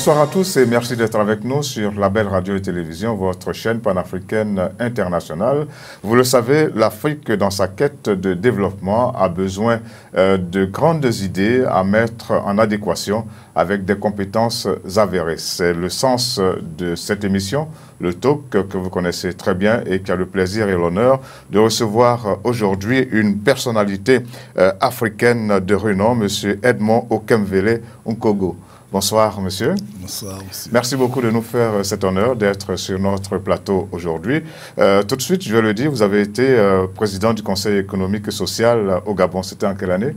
Bonsoir à tous et merci d'être avec nous sur la radio et télévision, votre chaîne panafricaine internationale. Vous le savez, l'Afrique, dans sa quête de développement, a besoin euh, de grandes idées à mettre en adéquation avec des compétences avérées. C'est le sens de cette émission, le talk que vous connaissez très bien et qui a le plaisir et l'honneur de recevoir aujourd'hui une personnalité euh, africaine de renom, M. Edmond Okemvele Nkogo. Bonsoir, monsieur. Bonsoir, monsieur. Merci beaucoup de nous faire euh, cet honneur d'être sur notre plateau aujourd'hui. Euh, tout de suite, je vais le dire, vous avez été euh, président du Conseil économique et social au Gabon. C'était en quelle année?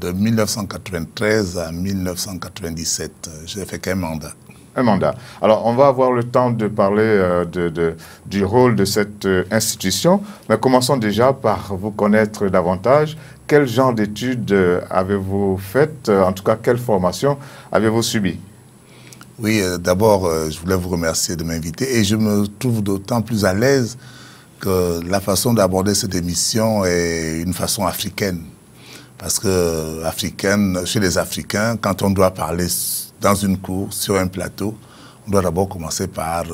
De 1993 à 1997. J'ai fait qu'un mandat. Un mandat. Alors, on va avoir le temps de parler de, du rôle de cette institution, mais commençons déjà par vous connaître davantage quel genre d'études euh, avez-vous faites En tout cas, quelle formation avez-vous subi Oui, euh, d'abord, euh, je voulais vous remercier de m'inviter et je me trouve d'autant plus à l'aise que la façon d'aborder cette émission est une façon africaine. Parce que africaine, chez les Africains, quand on doit parler dans une cour, sur un plateau, on doit d'abord commencer par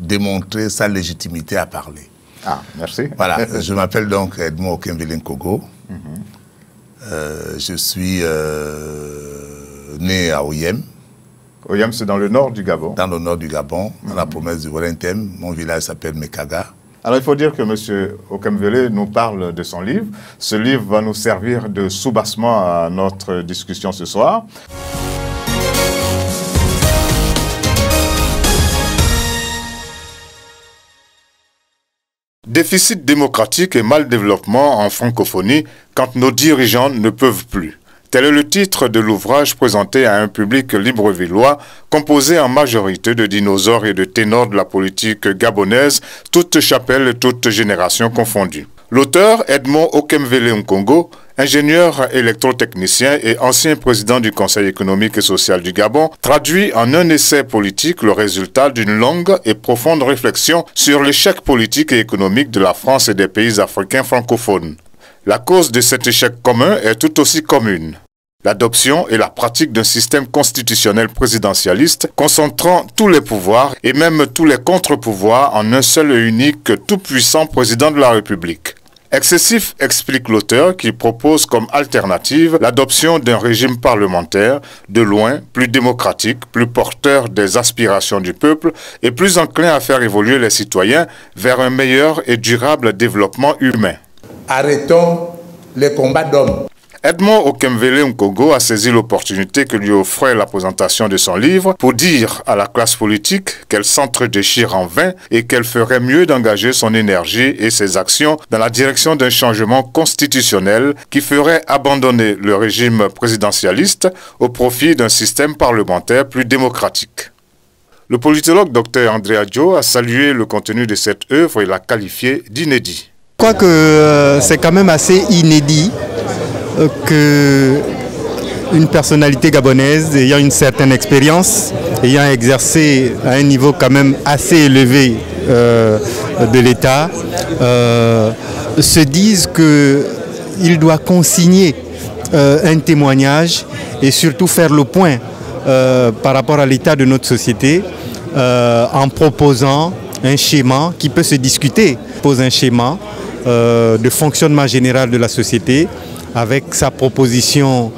démontrer sa légitimité à parler. Ah, merci. Voilà, je m'appelle donc Edmond Okemvelen Kogo. Euh, je suis euh, né à Oyem. Oyem, c'est dans le nord du Gabon Dans le nord du Gabon, dans la promesse du Walentem. Mon village s'appelle Mekaga. Alors il faut dire que M. Okemvele nous parle de son livre. Ce livre va nous servir de soubassement à notre discussion ce soir. Déficit démocratique et mal développement en francophonie quand nos dirigeants ne peuvent plus. Tel est le titre de l'ouvrage présenté à un public librevillois composé en majorité de dinosaures et de ténors de la politique gabonaise, toutes chapelles et toutes générations confondues. L'auteur, Edmond Okemvele Nkongo, ingénieur électrotechnicien et ancien président du Conseil économique et social du Gabon, traduit en un essai politique le résultat d'une longue et profonde réflexion sur l'échec politique et économique de la France et des pays africains francophones. La cause de cet échec commun est tout aussi commune. L'adoption et la pratique d'un système constitutionnel présidentialiste concentrant tous les pouvoirs et même tous les contre-pouvoirs en un seul et unique tout-puissant président de la République. Excessif, explique l'auteur, qui propose comme alternative l'adoption d'un régime parlementaire de loin plus démocratique, plus porteur des aspirations du peuple et plus enclin à faire évoluer les citoyens vers un meilleur et durable développement humain. Arrêtons les combats d'hommes. Edmond Okemvele Nkogo a saisi l'opportunité que lui offrait la présentation de son livre pour dire à la classe politique qu'elle s'entre-déchire en vain et qu'elle ferait mieux d'engager son énergie et ses actions dans la direction d'un changement constitutionnel qui ferait abandonner le régime présidentialiste au profit d'un système parlementaire plus démocratique. Le politologue Dr Andrea Dio a salué le contenu de cette œuvre et l'a qualifié d'inédit. Je crois que euh, c'est quand même assez inédit que une personnalité gabonaise ayant une certaine expérience, ayant exercé à un niveau quand même assez élevé euh, de l'État, euh, se dise qu'il doit consigner euh, un témoignage et surtout faire le point par rapport à l'état de notre société en proposant un schéma qui peut se discuter, pose un schéma de fonctionnement général de la société avec sa proposition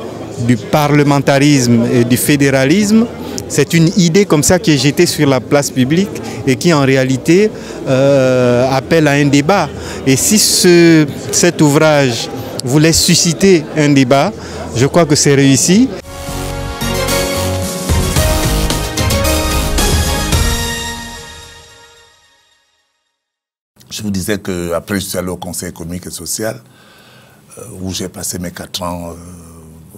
du parlementarisme et du fédéralisme. C'est une idée comme ça qui est jetée sur la place publique et qui en réalité euh, appelle à un débat. Et si ce, cet ouvrage voulait susciter un débat, je crois que c'est réussi. Je vous disais qu'après je suis allé au Conseil économique et social, où j'ai passé mes quatre ans euh,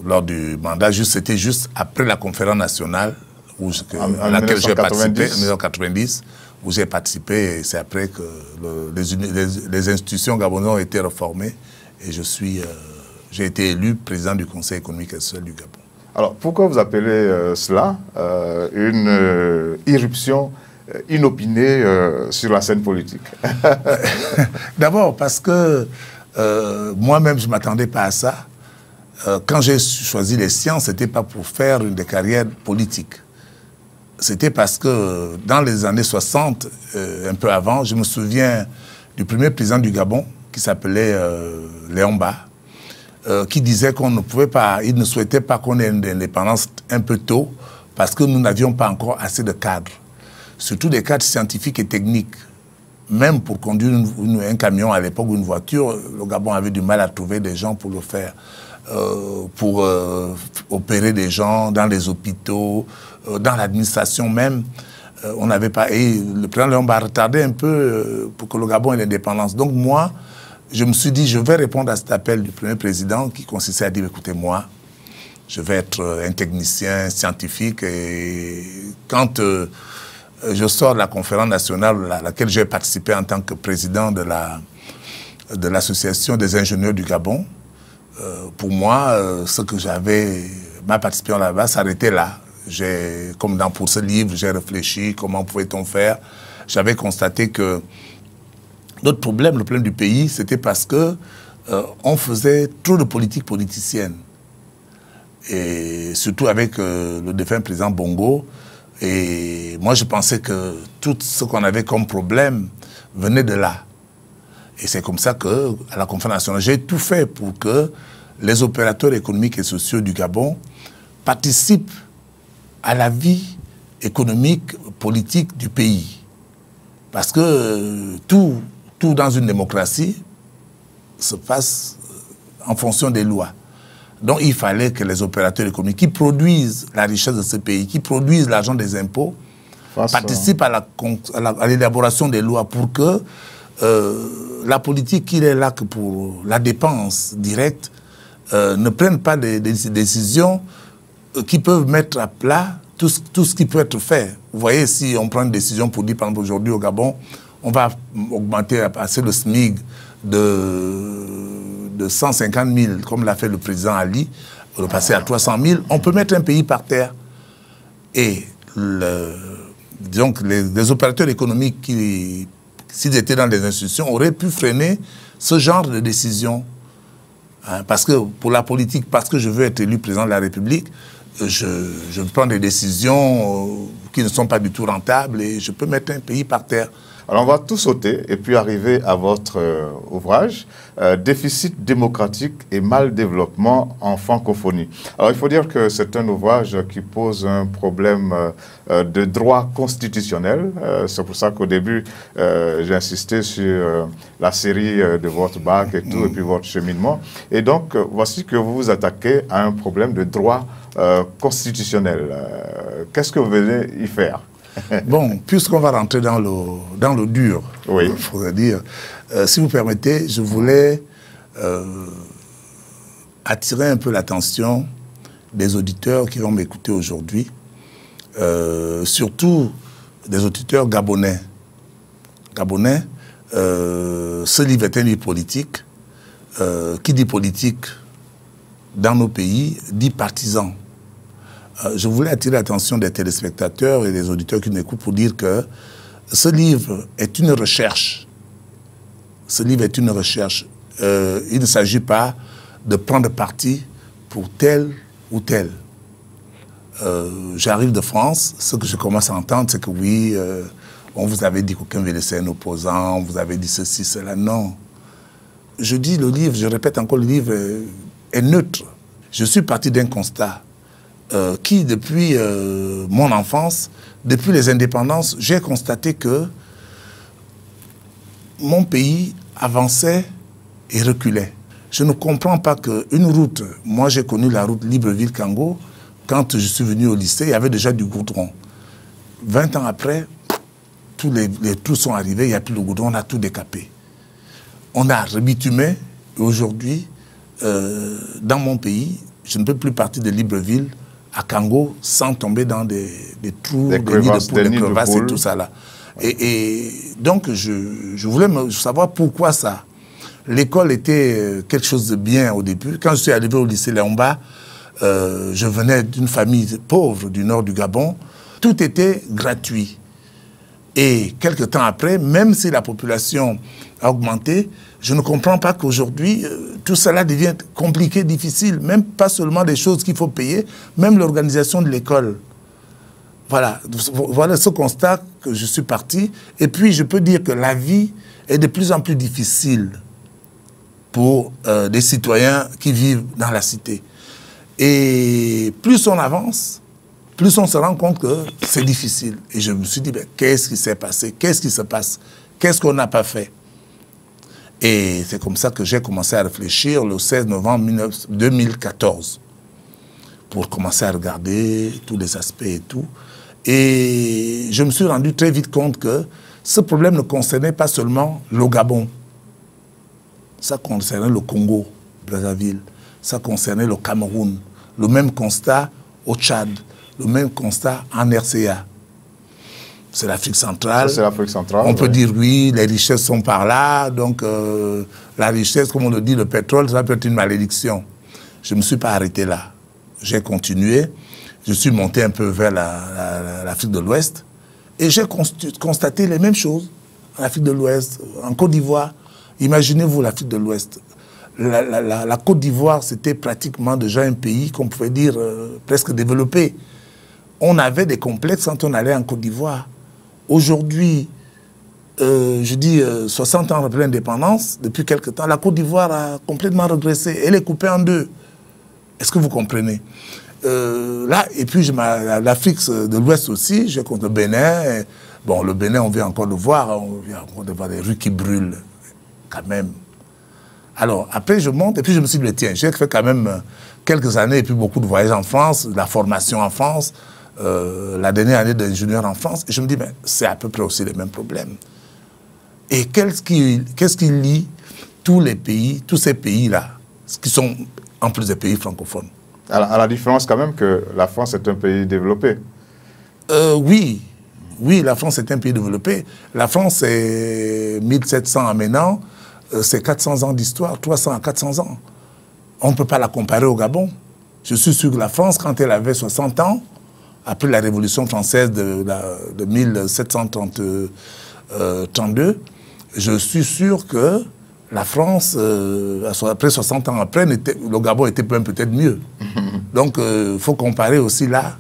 lors du mandat. C'était juste après la conférence nationale où, à laquelle j'ai participé, en 1990, où j'ai participé. C'est après que les, institutions gabonaises ont été reformées et je suis, euh, j'ai été élu président du Conseil économique et social du Gabon. Alors, pourquoi vous appelez cela une irruption inopinée sur la scène politique? D'abord parce que euh, moi-même, je ne m'attendais pas à ça. Euh, quand j'ai choisi les sciences, ce n'était pas pour faire une des carrières politiques. c'était parce que dans les années 60, un peu avant, je me souviens du premier président du Gabon, qui s'appelait Léon Ba, qui disait qu'on ne pouvait pas, il ne souhaitait pas qu'on ait une indépendance un peu tôt, parce que nous n'avions pas encore assez de cadres, surtout des cadres scientifiques et techniques. Même pour conduire un camion à l'époque ou une voiture, le Gabon avait du mal à trouver des gens pour le faire. Euh, pour euh, opérer des gens dans les hôpitaux, euh, dans l'administration même. on n'avait pas. Et le président Léon va retarder un peu pour que le Gabon ait l'indépendance. Donc moi, je me suis dit, je vais répondre à cet appel du premier président qui consistait à dire, écoutez, moi, je vais être un technicien scientifique et quand je sors de la conférence nationale à laquelle j'ai participé en tant que président de l'association des ingénieurs du Gabon, euh, pour moi, euh, ce que j'avais, ma participation là-bas s'arrêtait là. J'ai, comme dans pour ce livre, j'ai réfléchi comment pouvait-on faire. J'avais constaté que notre problème, le problème du pays, c'était parce que euh, on faisait trop de politique politicienne. Et surtout avec le défunt président Bongo. Et moi, je pensais que tout ce qu'on avait comme problème venait de là. Et c'est comme ça que, à la conférence nationale, j'ai tout fait pour que les opérateurs économiques et sociaux du Gabon participent à la vie économique, politique du pays. Parce que euh, tout, tout dans une démocratie se passe en fonction des lois. Donc il fallait que les opérateurs économiques qui produisent la richesse de ce pays, qui produisent l'argent des impôts, participent à l'élaboration des lois pour que euh, la politique qui est là que pour la dépense directe euh, ne prenne pas des, décisions euh, qui peuvent mettre à plat tout, tout, ce qui peut être fait. Vous voyez, si on prend une décision pour dire, par exemple, aujourd'hui au Gabon, on va augmenter assez le SMIG de, de 150 000, comme l'a fait le président Ali, pour le passer à 300 000, on peut mettre un pays par terre. Et le, donc les, les opérateurs économiques qui s'ils étaient dans des institutions, auraient pu freiner ce genre de décision. Hein, parce que pour la politique, parce que je veux être élu président de la République, je, je prends des décisions euh, qui ne sont pas du tout rentables et je peux mettre un pays par terre. Alors on va tout sauter et puis arriver à votre euh, ouvrage, euh, Déficit démocratique et mal développement en francophonie. Alors il faut dire que c'est un ouvrage qui pose un problème euh, de droit constitutionnel. c'est pour ça qu'au début, j'ai insisté sur la série de votre bac et tout, et puis votre cheminement. Et donc, voici que vous vous attaquez à un problème de droit constitutionnel. Qu'est-ce que vous venez y faire? bon, puisqu'on va rentrer dans le, dans le dur, il faudrait dire, euh, si vous permettez, je voulais euh, attirer un peu l'attention des auditeurs qui vont m'écouter aujourd'hui, euh, surtout des auditeurs gabonais. Gabonais, ce livre est un livre politique. qui dit politique dans nos pays dit partisan. Euh, je voulais attirer l'attention des téléspectateurs et des auditeurs qui nous écoutent pour dire que ce livre est une recherche. Ce livre est une recherche. Euh, il ne s'agit pas de prendre parti pour tel ou tel. Euh, j'arrive de France, ce que je commence à entendre, c'est que oui, on vous avait dit qu'aucun veut laisser un opposant, vous avait dit ceci, cela. Non. Je dis le livre, je répète encore, le livre est neutre. Je suis parti d'un constat euh, qui, depuis euh, mon enfance, depuis les indépendances, j'ai constaté que mon pays avançait et reculait. Je ne comprends pas qu'une route, moi j'ai connu la route Libreville-Kango, quand je suis venu au lycée, il y avait déjà du goudron. 20 ans après, tous les, trous sont arrivés, il n'y a plus de goudron, on a tout décapé. On a rebitumé, et aujourd'hui, euh, dans mon pays, je ne peux plus partir de Libreville à Kango sans tomber dans des, trous, des, nids de poules, des crevasses et tout ça là. Et, donc, je, voulais savoir pourquoi ça. L'école était euh, quelque chose de bien au début. Quand je suis arrivé au lycée Léomba, euh, je venais d'une famille pauvre du nord du Gabon. Tout était gratuit. Et quelques temps après, même si la population a augmenté, je ne comprends pas qu'aujourd'hui, euh, tout cela devient compliqué, difficile. Même pas seulement des choses qu'il faut payer, même l'organisation de l'école. Voilà, voilà ce constat que je suis parti. Et puis, je peux dire que la vie est de plus en plus difficile pour euh, des citoyens qui vivent dans la cité. Et plus on avance, plus on se rend compte que c'est difficile. Et je me suis dit, ben, qu'est-ce qui s'est passé? Qu'est-ce qui se passe? Qu'est-ce qu'on n'a pas fait? Et c'est comme ça que j'ai commencé à réfléchir le 16 novembre 2014 pour commencer à regarder tous les aspects et tout. Et je me suis rendu très vite compte que ce problème ne concernait pas seulement le Gabon, ça concernait le Congo, Brazzaville, ça concernait le Cameroun, le même constat au Tchad, le même constat en RCA. C'est l'Afrique centrale. C'est l'Afrique centrale. On peut dire oui, les richesses sont par là, donc euh, la richesse, comme on le dit, le pétrole, ça peut être une malédiction. Je ne me suis pas arrêté là. J'ai continué. Je suis monté un peu vers l'Afrique de l'Ouest et j'ai constaté les mêmes choses en Afrique de l'Ouest, en Côte d'Ivoire. Imaginez-vous l'Afrique de l'Ouest la, Côte d'Ivoire, c'était pratiquement déjà un pays qu'on pouvait dire euh, presque développé. On avait des complexes quand on allait en Côte d'Ivoire. Aujourd'hui, euh, je dis 60 euh, ans après l'indépendance, depuis quelque temps, la Côte d'Ivoire a complètement régressé. Elle est coupée en deux. Est-ce que vous comprenez? Là, et puis l'Afrique de l'Ouest aussi, j'ai contre le Bénin. Bon, le Bénin, on vient encore le voir, on vient encore de voir des rues qui brûlent, quand même. Alors, après, je monte, et puis je me suis dit, tiens, j'ai fait quand même euh, quelques années, et puis beaucoup de voyages en France, la formation en France, euh, la dernière année d'ingénieur en France, et je me dis, mais c'est à peu près aussi les mêmes problèmes. Et qu'est-ce qui, qu'est-ce qui lie tous les pays, tous ces pays-là, qui sont en plus des pays francophones? À la, à la, différence quand même que la France est un pays développé. Euh, oui, oui, la France est un pays développé. La France est 1700 à maintenant. C'est 400 ans d'histoire, 300 à 400 ans. On ne peut pas la comparer au Gabon. Je suis sûr que la France, quand elle avait 60 ans, après la Révolution française de, de 1732, euh, je suis sûr que la France, euh, après 60 ans après, le Gabon était peut-être mieux. Donc, il faut comparer aussi là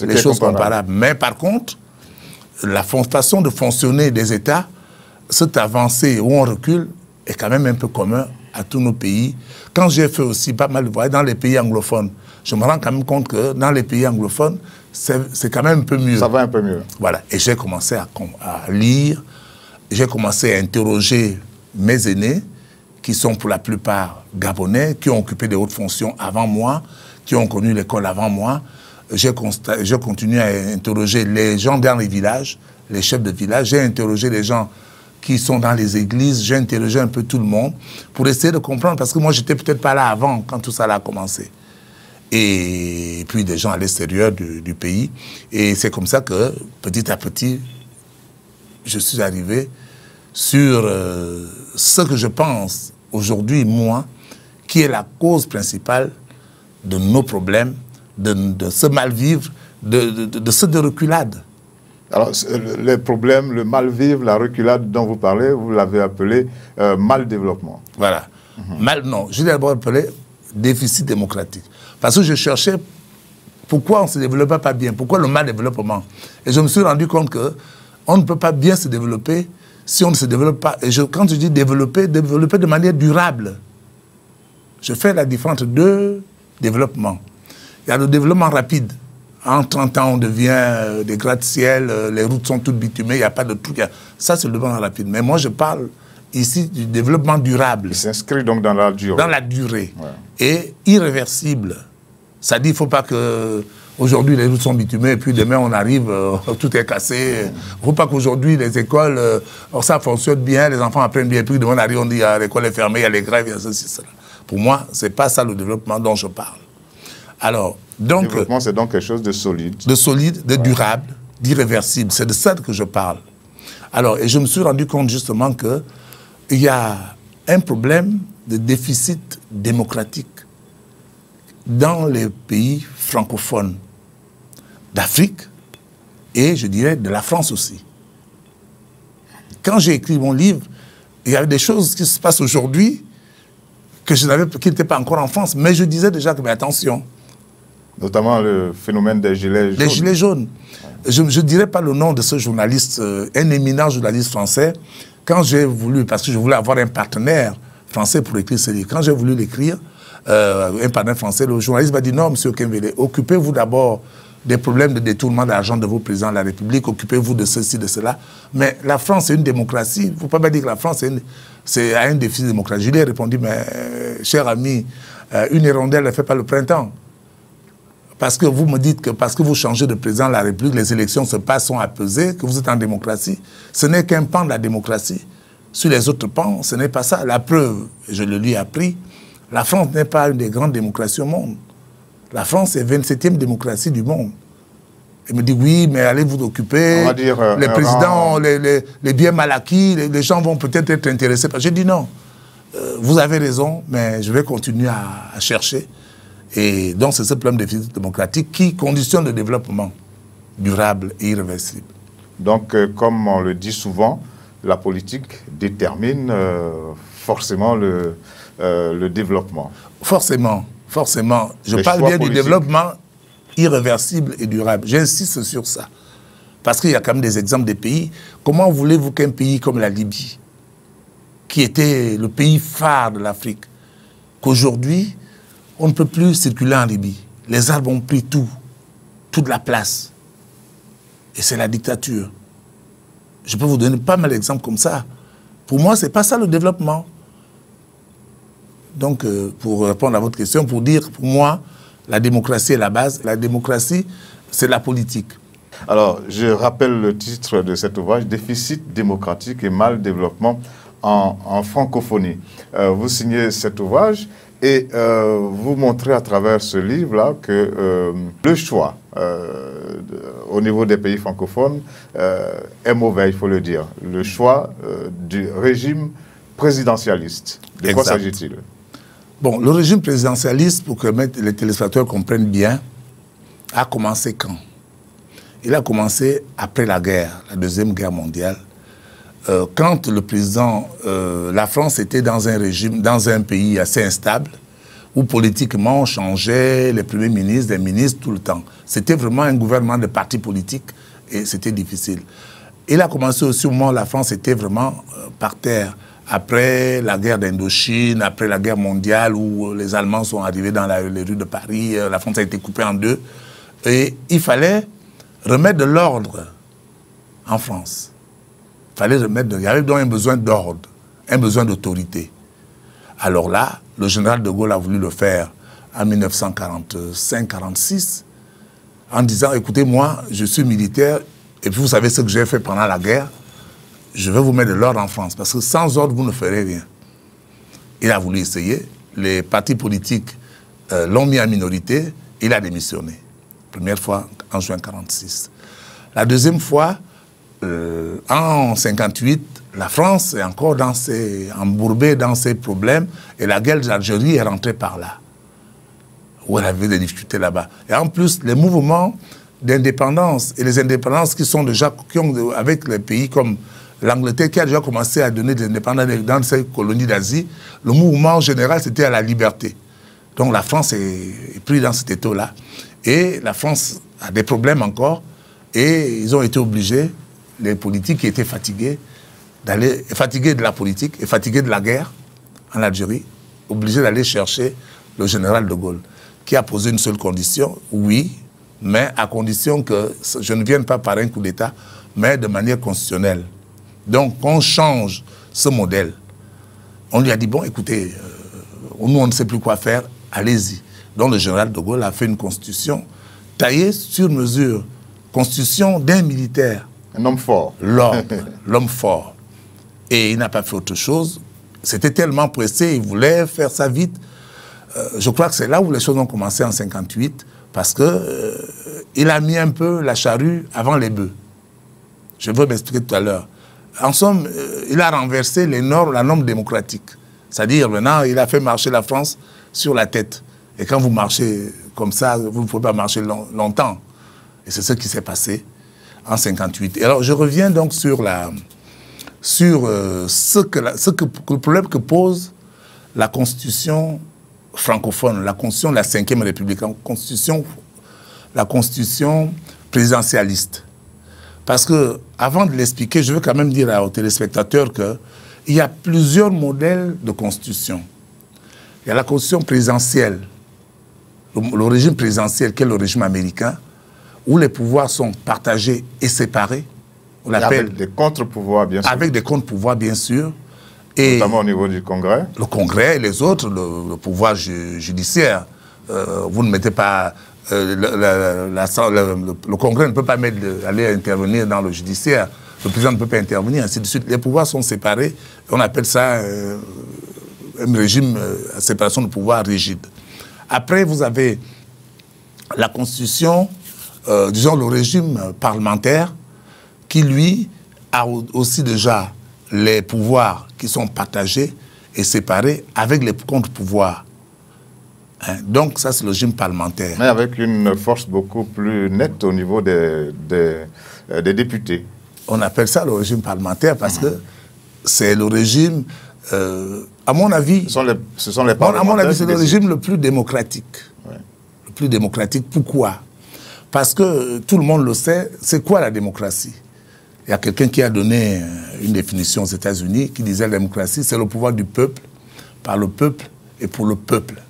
les choses comparables. Mais par contre, la façon de fonctionner des États, cette avancée où on recule, est quand même un peu commun à tous nos pays. Quand j'ai fait aussi pas mal de voyages dans les pays anglophones, je me rends quand même compte que dans les pays anglophones, c'est quand même un peu mieux. Ça va un peu mieux. Voilà. Et j'ai commencé à, à lire, j'ai commencé à interroger mes aînés, qui sont pour la plupart gabonais, qui ont occupé des hautes fonctions avant moi, qui ont connu l'école avant moi. J'ai continué à interroger les gens dans les villages, les chefs de village. J'ai interrogé les gens qui sont dans les églises. J'ai interrogé un peu tout le monde pour essayer de comprendre, parce que moi, j'étais peut-être pas là avant, quand tout ça a commencé. Et puis des gens à l'extérieur du, pays. Et c'est comme ça que, petit à petit, je suis arrivé sur euh, ce que je pense aujourd'hui, moi, qui est la cause principale de nos problèmes, de, ce mal-vivre, de, de, de ce de reculade. Alors, les problèmes, le mal-vivre, la reculade dont vous parlez, vous l'avez appelé euh, mal-développement. Voilà. Mal, non, je l'ai d'abord appelé déficit démocratique. Parce que je cherchais pourquoi on ne se développait pas bien, pourquoi le mal-développement. Et je me suis rendu compte que on ne peut pas bien se développer si on ne se développe pas. Et quand je dis développer, développer de manière durable. Je fais la différence entre deux développements. Il y a le développement rapide en 30 ans, on devient euh, des gratte-ciel, euh, les routes sont toutes bitumées, il n'y a pas de truc. Ça, c'est le développement rapide. Mais moi, je parle ici du développement durable. Il s'inscrit donc dans la durée. Dans la durée. Et irréversible. Ça dit, il ne faut pas que aujourd'hui les routes sont bitumées et puis demain on arrive, euh, tout est cassé. Il ne faut pas qu'aujourd'hui les écoles, ça fonctionne bien, les enfants apprennent bien, puis demain on arrive, on dit ah, l'école est fermée, il y a les grèves, il y a ceci, cela. Pour moi, ce n'est pas ça le développement dont je parle. Alors, donc. Le développement, c'est donc quelque chose de solide. De solide, de durable, d'irréversible. C'est de ça que je parle. Alors, et je me suis rendu compte justement qu'il y a un problème de déficit démocratique dans les pays francophones d'Afrique et je dirais de la France aussi. Quand j'ai écrit mon livre, il y avait des choses qui se passent aujourd'hui que je n'avais, qui n'étaient pas encore en France, mais je disais déjà que, mais attention, Notamment le phénomène des gilets jaunes. Les gilets jaunes. je ne dirais pas le nom de ce journaliste, euh, un éminent journaliste français, quand j'ai voulu, parce que je voulais avoir un partenaire français pour écrire ce livre, quand j'ai voulu l'écrire, euh, un partenaire français, le journaliste m'a dit non, monsieur Kemvele, occupez-vous d'abord des problèmes de détournement d'argent de vos présidents de la République, occupez-vous de ceci, de cela. Mais la France, c'est une démocratie. Il ne faut pas dire que la France, c'est un défi démocratique. Je lui ai répondu, mais euh, cher ami, une hirondelle ne fait pas le printemps. Parce que vous me dites que parce que vous changez de président de la République, les élections se passent, sont apaisées, que vous êtes en démocratie. Ce n'est qu'un pan de la démocratie. Sur les autres pans, ce n'est pas ça. La preuve, je le lui ai appris, la France n'est pas une des grandes démocraties au monde. La France est 27e démocratie du monde. Il me dit oui, mais allez vous occuper. Euh, les présidents, les, biens mal acquis, les, gens vont peut-être être intéressés. J'ai dit non. Euh, vous avez raison, mais je vais continuer à chercher. Et donc, c'est ce problème de déficit démocratique qui conditionne le développement durable et irréversible. Donc, euh, comme on le dit souvent, la politique détermine euh, forcément le, euh, le, développement. Forcément, forcément. Je parle bien du développement irréversible et durable. J'insiste sur ça. Parce qu'il y a quand même des exemples des pays. Comment voulez-vous qu'un pays comme la Libye, qui était le pays phare de l'Afrique, qu'aujourd'hui, on ne peut plus circuler en Libye. Les arbres ont pris tout, toute la place. Et c'est la dictature. Je peux vous donner pas mal d'exemples comme ça. Pour moi, ce n'est pas ça le développement. Donc, euh, pour répondre à votre question, pour dire, pour moi, la démocratie est la base. La démocratie, c'est la politique. Alors, je rappelle le titre de cet ouvrage, Déficit démocratique et mal développement en, francophonie. Euh, vous signez cet ouvrage et euh, vous montrez à travers ce livre-là que euh, le choix euh, au niveau des pays francophones est mauvais, il faut le dire. Le choix du régime présidentialiste. De quoi s'agit-il? Bon, le régime présidentialiste, pour que les téléspectateurs comprennent bien, a commencé quand? Il a commencé après la guerre, la Deuxième Guerre mondiale, euh, quand le président, euh, la France était dans un régime, dans un pays assez instable, où politiquement on changeait les premiers ministres, les ministres tout le temps. C'était vraiment un gouvernement de partis politiques et c'était difficile. Il a commencé aussi au moment où la France était vraiment euh, par terre. Après la guerre d'Indochine, après la guerre mondiale où les Allemands sont arrivés dans les rues de Paris, la France a été coupée en deux. Et il fallait remettre de l'ordre en France fallait remettre, il y avait donc un besoin d'ordre, un besoin d'autorité. Alors là, le général de Gaulle a voulu le faire en 1945-46 en disant, écoutez, moi, je suis militaire, et puis vous savez ce que j'ai fait pendant la guerre, je vais vous mettre de l'ordre en France, parce que sans ordre, vous ne ferez rien. Il a voulu essayer, les partis politiques euh, l'ont mis en minorité, il a démissionné. Première fois en juin 1946. La deuxième fois, euh, en 58, la France est encore ses, embourbée dans ses problèmes et la guerre d'Algérie est rentrée par là, où elle avait des difficultés là-bas. Et en plus, les mouvements d'indépendance et les indépendances qui sont déjà qui avec les pays comme l'Angleterre qui a déjà commencé à donner des indépendances dans ces colonies d'Asie, le mouvement général c'était à la liberté. Donc la France est, est prise dans cet état-là. Et la France a des problèmes encore et ils ont été obligés les politiques qui étaient fatigués, d'aller, fatigués de la politique et fatigués de la guerre en Algérie, obligés d'aller chercher le général de Gaulle, qui a posé une seule condition, oui, mais à condition que je ne vienne pas par un coup d'État, mais de manière constitutionnelle. Donc, on change ce modèle. On lui a dit, bon, écoutez, euh, nous, on ne sait plus quoi faire, allez-y. Donc, le général de Gaulle a fait une constitution taillée sur mesure, constitution d'un militaire un homme fort. L'homme, l'homme fort. Et il n'a pas fait autre chose. C'était tellement pressé, il voulait faire ça vite. Euh, je crois que c'est là où les choses ont commencé en 58, parce que euh, il a mis un peu la charrue avant les bœufs. Je veux m'expliquer tout à l'heure. En somme, euh, il a renversé les normes, la norme démocratique. C'est-à-dire, maintenant, il a fait marcher la France sur la tête. Et quand vous marchez comme ça, vous ne pouvez pas marcher longtemps. Et c'est ce qui s'est passé en 58. Et alors, je reviens donc sur, la, sur euh, ce, que ce que, le problème que pose la Constitution francophone, la Constitution de la Ve République, la Constitution, la Constitution présidentialiste. Parce que, avant de l'expliquer, je veux quand même dire aux téléspectateurs qu'il y a plusieurs modèles de constitution. Il y a la constitution présidentielle, le, régime présidentiel qui est le régime américain, où les pouvoirs sont partagés et séparés. On avec des contre-pouvoirs, bien sûr. Avec des contre-pouvoirs, bien sûr. Et Notamment au niveau du Congrès. Le Congrès et les autres, le, pouvoir judiciaire. Euh, vous ne mettez pas euh, le, Congrès ne peut pas mettre, aller intervenir dans le judiciaire, le président ne peut pas intervenir, ainsi de suite. Les pouvoirs sont séparés, on appelle ça euh, un régime à séparation de pouvoir rigide. Après, vous avez la constitution, disons le régime parlementaire, qui lui a aussi déjà les pouvoirs qui sont partagés et séparés avec les contre-pouvoirs. Hein, donc ça, c'est le régime parlementaire. Mais avec une force beaucoup plus nette au niveau des, des, euh, députés. On appelle ça le régime parlementaire parce que c'est le régime, euh, à mon avis... Ce sont les, ce sont les À mon avis, c'est le régime le plus démocratique. Le plus démocratique. Pourquoi? Parce que tout le monde le sait, c'est quoi la démocratie? Il y a quelqu'un qui a donné une définition aux États-Unis qui disait la démocratie, c'est le pouvoir du peuple, par le peuple et pour le peuple.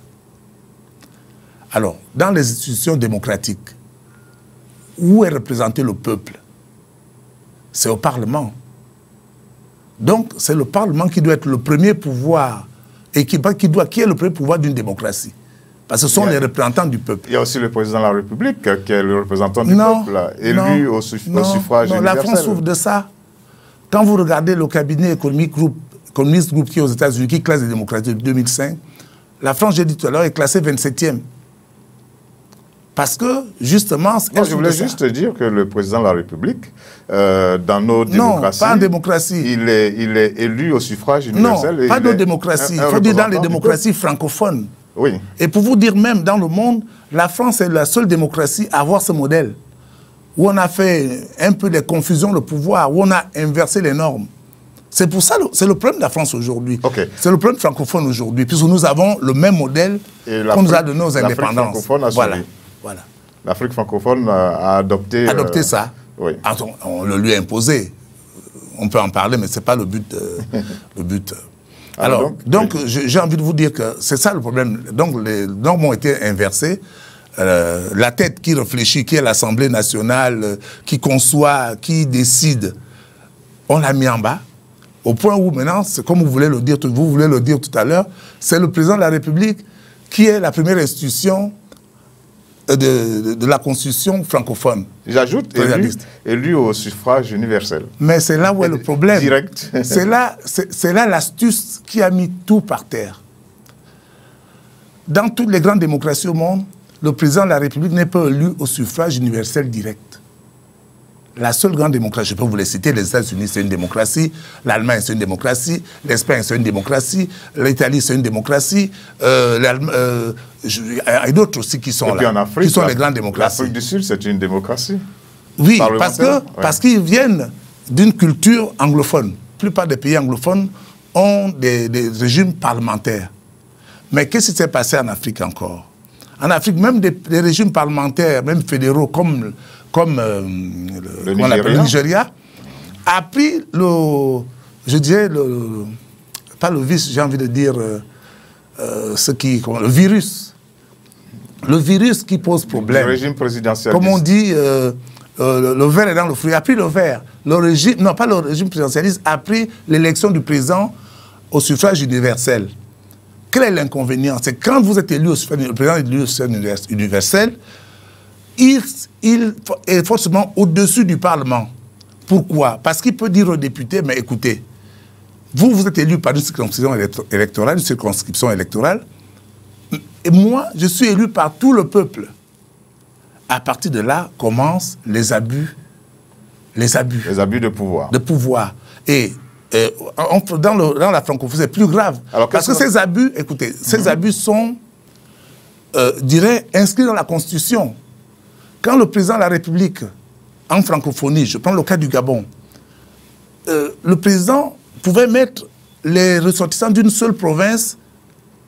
Alors, dans les institutions démocratiques, où est représenté le peuple? C'est au Parlement. Donc, c'est le Parlement qui doit être le premier pouvoir et qui, qui est le premier pouvoir d'une démocratie. Parce que ce sont les représentants du peuple. Il y a aussi le président de la République qui est le représentant du peuple, élu au, suffrage non, La France souffre de ça. Quand vous regardez le cabinet économique groupe, Economist Group qui est aux États-Unis, qui classe les démocraties depuis 2005, la France, j'ai dit tout à l'heure, est classée 27e. Parce que, justement... Moi, je voulais juste dire que le président de la République, euh, dans nos démocraties... Non, pas en démocratie. Il est, il est élu au suffrage universel. Non, pas de démocratie. Il faut dire dans les démocraties francophones. Oui. Et pour vous dire même, dans le monde, la France est la seule démocratie à avoir ce modèle. Où on a fait un peu de confusion le pouvoir, où on a inversé les normes. C'est pour ça, c'est le problème de la France aujourd'hui. C'est le problème francophone aujourd'hui, puisque nous avons le même modèle qu'on nous a donné nos indépendances. Voilà. Voilà. L'Afrique francophone a adopté... Adopté euh, ça. Oui. On, le lui a imposé. On peut en parler, mais ce n'est pas le but. le but. Ah, Alors, donc, j'ai envie de vous dire que c'est ça le problème. Donc, les normes ont été inversées. Euh, la tête qui réfléchit, qui est l'Assemblée nationale, euh, qui conçoit, qui décide, on l'a mis en bas. Au point où maintenant, c'est comme vous voulez le dire, vous voulez le dire tout à l'heure, c'est le président de la République qui est la première institution de, la constitution francophone. J'ajoute élu, élu, au suffrage universel. Mais c'est là où est le problème. Direct. c'est là, c'est là l'astuce qui a mis tout par terre. Dans toutes les grandes démocraties au monde, le président de la République n'est pas élu au suffrage universel direct. La seule grande démocratie, je peux vous les citer, les États-Unis, c'est une démocratie, l'Allemagne, c'est une démocratie, l'Espagne, c'est une démocratie, l'Italie, c'est une démocratie, euh, euh il y a d'autres aussi qui sont là, en Afrique, qui sont les grandes démocraties. L'Afrique du Sud, c'est une démocratie Oui, parce qu'ils parce qu'ils viennent d'une culture anglophone. La plupart des pays anglophones ont des, régimes parlementaires. Mais qu'est-ce qui s'est passé en Afrique encore? En Afrique, même des, régimes parlementaires, même fédéraux, comme, comme euh, le, Nigeria. a pris le, je dirais, le, pas le vice, j'ai envie de dire, euh, euh, ce qui, le virus le virus qui pose problème. Le régime présidentiel. Comme on dit, euh, le, verre est dans le fruit. A pris le verre. Le régime, non, pas le régime présidentialiste, a pris l'élection du président au suffrage universel. Quel est l'inconvénient? C'est quand vous êtes élu au suffrage, le président est élu au suffrage universel, il, il est forcément au-dessus du Parlement. Pourquoi? Parce qu'il peut dire aux députés, mais écoutez, vous, vous êtes élu par une circonscription électorale, une circonscription électorale, et moi, je suis élu par tout le peuple. À partir de là commencent les abus. Les abus. Les abus de pouvoir. De pouvoir. Et dans, la francophonie, c'est plus grave. parce que ces abus, écoutez, ces mhm. abus sont, euh, je dirais, inscrits dans la Constitution. Quand le président de la République, en francophonie, je prends le cas du Gabon, euh, le président pouvait mettre les ressortissants d'une seule province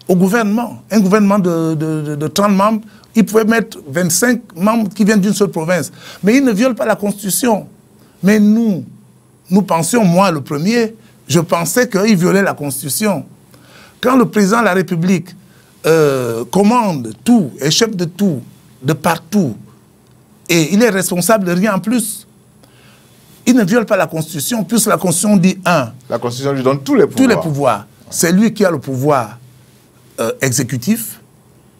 au gouvernement. Un gouvernement de, 30 membres, il pouvait mettre 25 membres qui viennent d'une seule province. Mais il ne viole pas la Constitution. Mais nous, nous pensions, moi le premier, je pensais qu'il violait la Constitution. Quand le président de la République euh, commande tout, est chef de tout, de partout, et il est responsable de rien en plus, il ne viole pas la Constitution, puisque la Constitution dit un. La Constitution lui donne tous les pouvoirs. Tous les pouvoirs. C'est lui qui a le pouvoir euh, exécutif,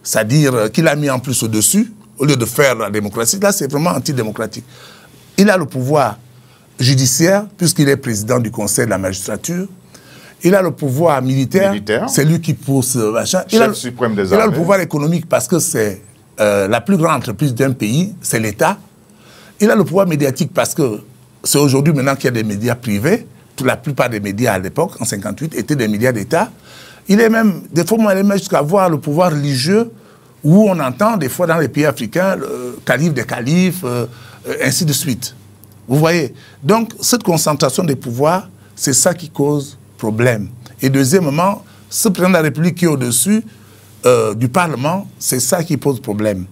c'est-à-dire euh, qu'il a mis en plus au-dessus, au lieu de faire la démocratie. Là, c'est vraiment antidémocratique. Il a le pouvoir judiciaire, puisqu'il est président du Conseil de la magistrature. Il a le pouvoir militaire, c'est lui qui pousse machin. Chef il a, suprême des Il a le pouvoir économique parce que c'est euh, la plus grande entreprise d'un pays, c'est l'État. Il a le pouvoir médiatique parce que c'est aujourd'hui maintenant qu'il y a des médias privés. La plupart des médias à l'époque, en 58, étaient des médias d'État. Il est même, des fois, on même jusqu'à avoir le pouvoir religieux où on entend des fois dans les pays africains le calife des califes, euh, ainsi de suite. Vous voyez? Donc, cette concentration des pouvoirs, c'est ça qui cause problème. Et deuxièmement, ce président de la République qui est au-dessus euh, du Parlement, c'est ça qui pose problème.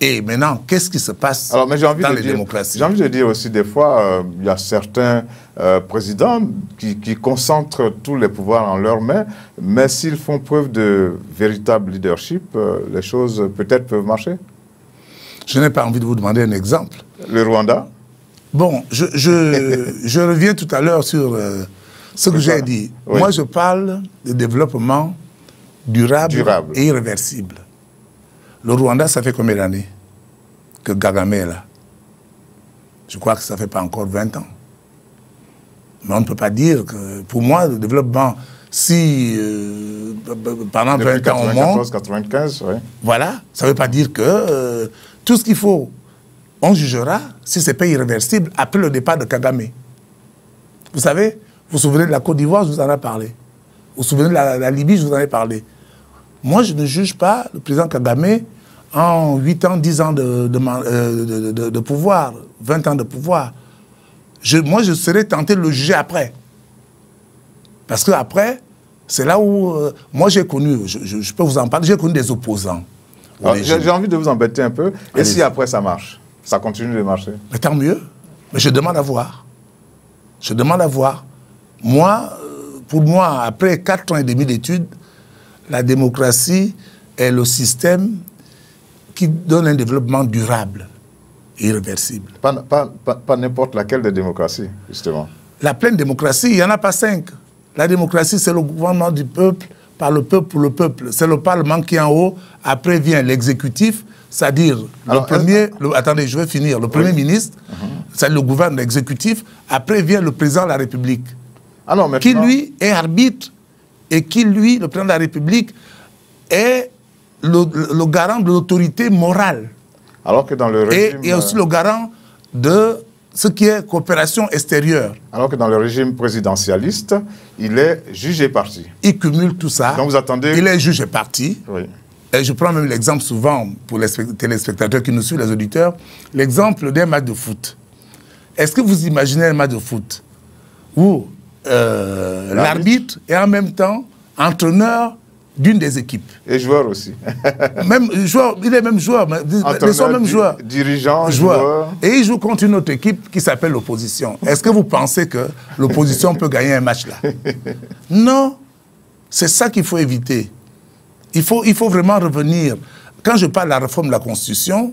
Et maintenant, qu'est-ce qui se passe Alors, mais envie dans de les dire, démocraties? J'ai envie de dire aussi, des fois, euh, il y a certains euh, présidents qui, qui, concentrent tous les pouvoirs en leurs mains, mais s'ils font preuve de véritable leadership, euh, les choses peut-être peuvent marcher. Je n'ai pas envie de vous demander un exemple. Le Rwanda? Bon, je, je, je reviens tout à l'heure sur ce que j'ai dit. Oui. Moi, je parle de développement durable, Durable. et irréversible. Le Rwanda, ça fait combien d'années que Kagame est là? Je crois que ça ne fait pas encore 20 ans. Mais on ne peut pas dire que, pour moi, le développement, si euh, pendant Depuis 20 ans on monte, 95, oui. voilà, ça ne veut pas dire que euh, tout ce qu'il faut, on jugera si ce n'est pas irréversible après le départ de Kagame. Vous savez, vous vous souvenez de la Côte d'Ivoire, je vous en ai parlé. Vous vous souvenez de la, la Libye, je vous en ai parlé. Moi, je ne juge pas le président Kagame en 8 ans, 10 ans de, de, euh, de, de pouvoir, 20 ans de pouvoir. Je, moi, je serais tenté de le juger après. Parce que après, c'est là où... euh, moi, j'ai connu, je, je- je peux vous en parler, j'ai connu des opposants. J'ai envie de vous embêter un peu. Et si après ça marche Ça continue de marcher? Mais tant mieux. Mais je demande à voir. Je demande à voir. Moi, euh, pour moi, après 4 ans et demi d'études, la démocratie est le système qui donne un développement durable et irréversible. Pas, pas, pas, pas n'importe laquelle des démocraties, justement. La pleine démocratie, il n'y en a pas cinq. La démocratie, c'est le gouvernement du peuple, par le peuple, pour le peuple. C'est le Parlement qui est en haut. Après vient l'exécutif, c'est-à-dire le premier... le- attendez, je vais finir. Le Premier ministre, c'est le gouvernement exécutif. Après vient le président de la République, Ah qui lui est arbitre et qui lui, le président de la République, est le, le garant de l'autorité morale alors que dans le et, régime, et aussi le garant de ce qui est coopération extérieure. alors que dans le régime présidentialiste, il est jugé parti. Il cumule tout ça. Donc vous attendez- Il est juge et parti. Oui. Et je prends même l'exemple souvent pour les spect- téléspectateurs qui nous suivent, les auditeurs, l'exemple d'un match de foot. Est-ce que vous imaginez un match de foot où euh, L'arbitre. est en même temps entraîneur d'une des équipes Et joueur aussi. même joueur, Il est même joueur, mais ils sont même joueurs. dirigeant, Joueur. joueur. Et il joue contre une autre équipe qui s'appelle l'opposition. Est-ce que vous pensez que l'opposition peut gagner un match là? Non. C'est ça qu'il faut éviter. Il faut, il faut vraiment revenir. Quand je parle de la réforme de la Constitution,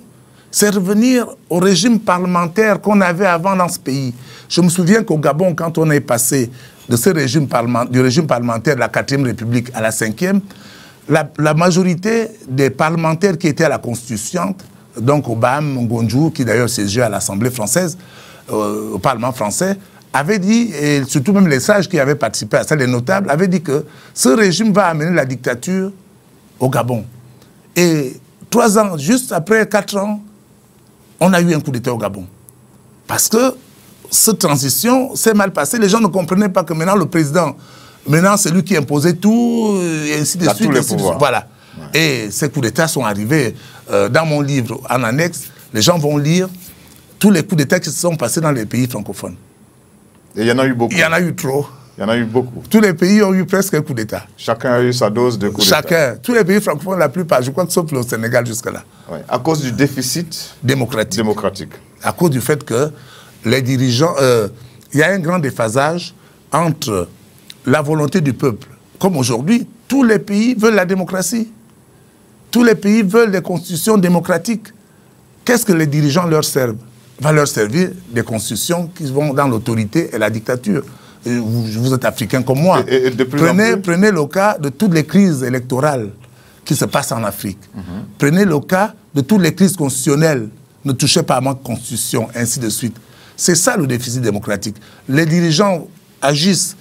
c'est revenir au régime parlementaire qu'on avait avant dans ce pays. Je me souviens qu'au Gabon, quand on est passé de ce régime du régime parlementaire de la 4e République à la 5e, la, majorité des parlementaires qui étaient à la Constitution, donc Obama, Ngonjou, qui d'ailleurs siégeait à l'Assemblée française, euh, au Parlement français, avait dit, et surtout même les sages qui avaient participé à ça, les notables, avaient dit que ce régime va amener la dictature au Gabon. Et trois ans, juste après quatre ans, on a eu un coup d'État au Gabon. Parce que cette transition s'est mal passée. Les gens ne comprenaient pas que maintenant le président, maintenant c'est lui qui imposait tout, et ainsi de suite. ainsi de suite. Voilà. Et ces coups d'État sont arrivés. euh, dans mon livre, en annexe, les gens vont lire tous les coups d'État qui se sont passés dans les pays francophones. Et il y en a eu beaucoup. Il y en a eu trop. Il y en a eu beaucoup. Tous les pays ont eu presque un coup d'État. Chacun a eu sa dose de coups d'État. Chacun. Tous les pays francophones, la plupart, je crois que sauf le Sénégal jusque-là, Ouais. À cause du déficit démocratique. démocratique. à cause du fait que les dirigeants, euh, il y a un grand déphasage entre la volonté du peuple. Comme aujourd'hui, tous les pays veulent la démocratie. Tous les pays veulent des constitutions démocratiques. Qu'est-ce que les dirigeants leur servent? Va leur servir des constitutions qui vont dans l'autorité et la dictature. Vous, êtes africain comme moi. prenez, prenez le cas de toutes les crises électorales qui se passent en Afrique. Mhm. Prenez le cas de toutes les crises constitutionnelles. Ne touchez pas à ma constitution, ainsi de suite. C'est ça le déficit démocratique. Les dirigeants agissent,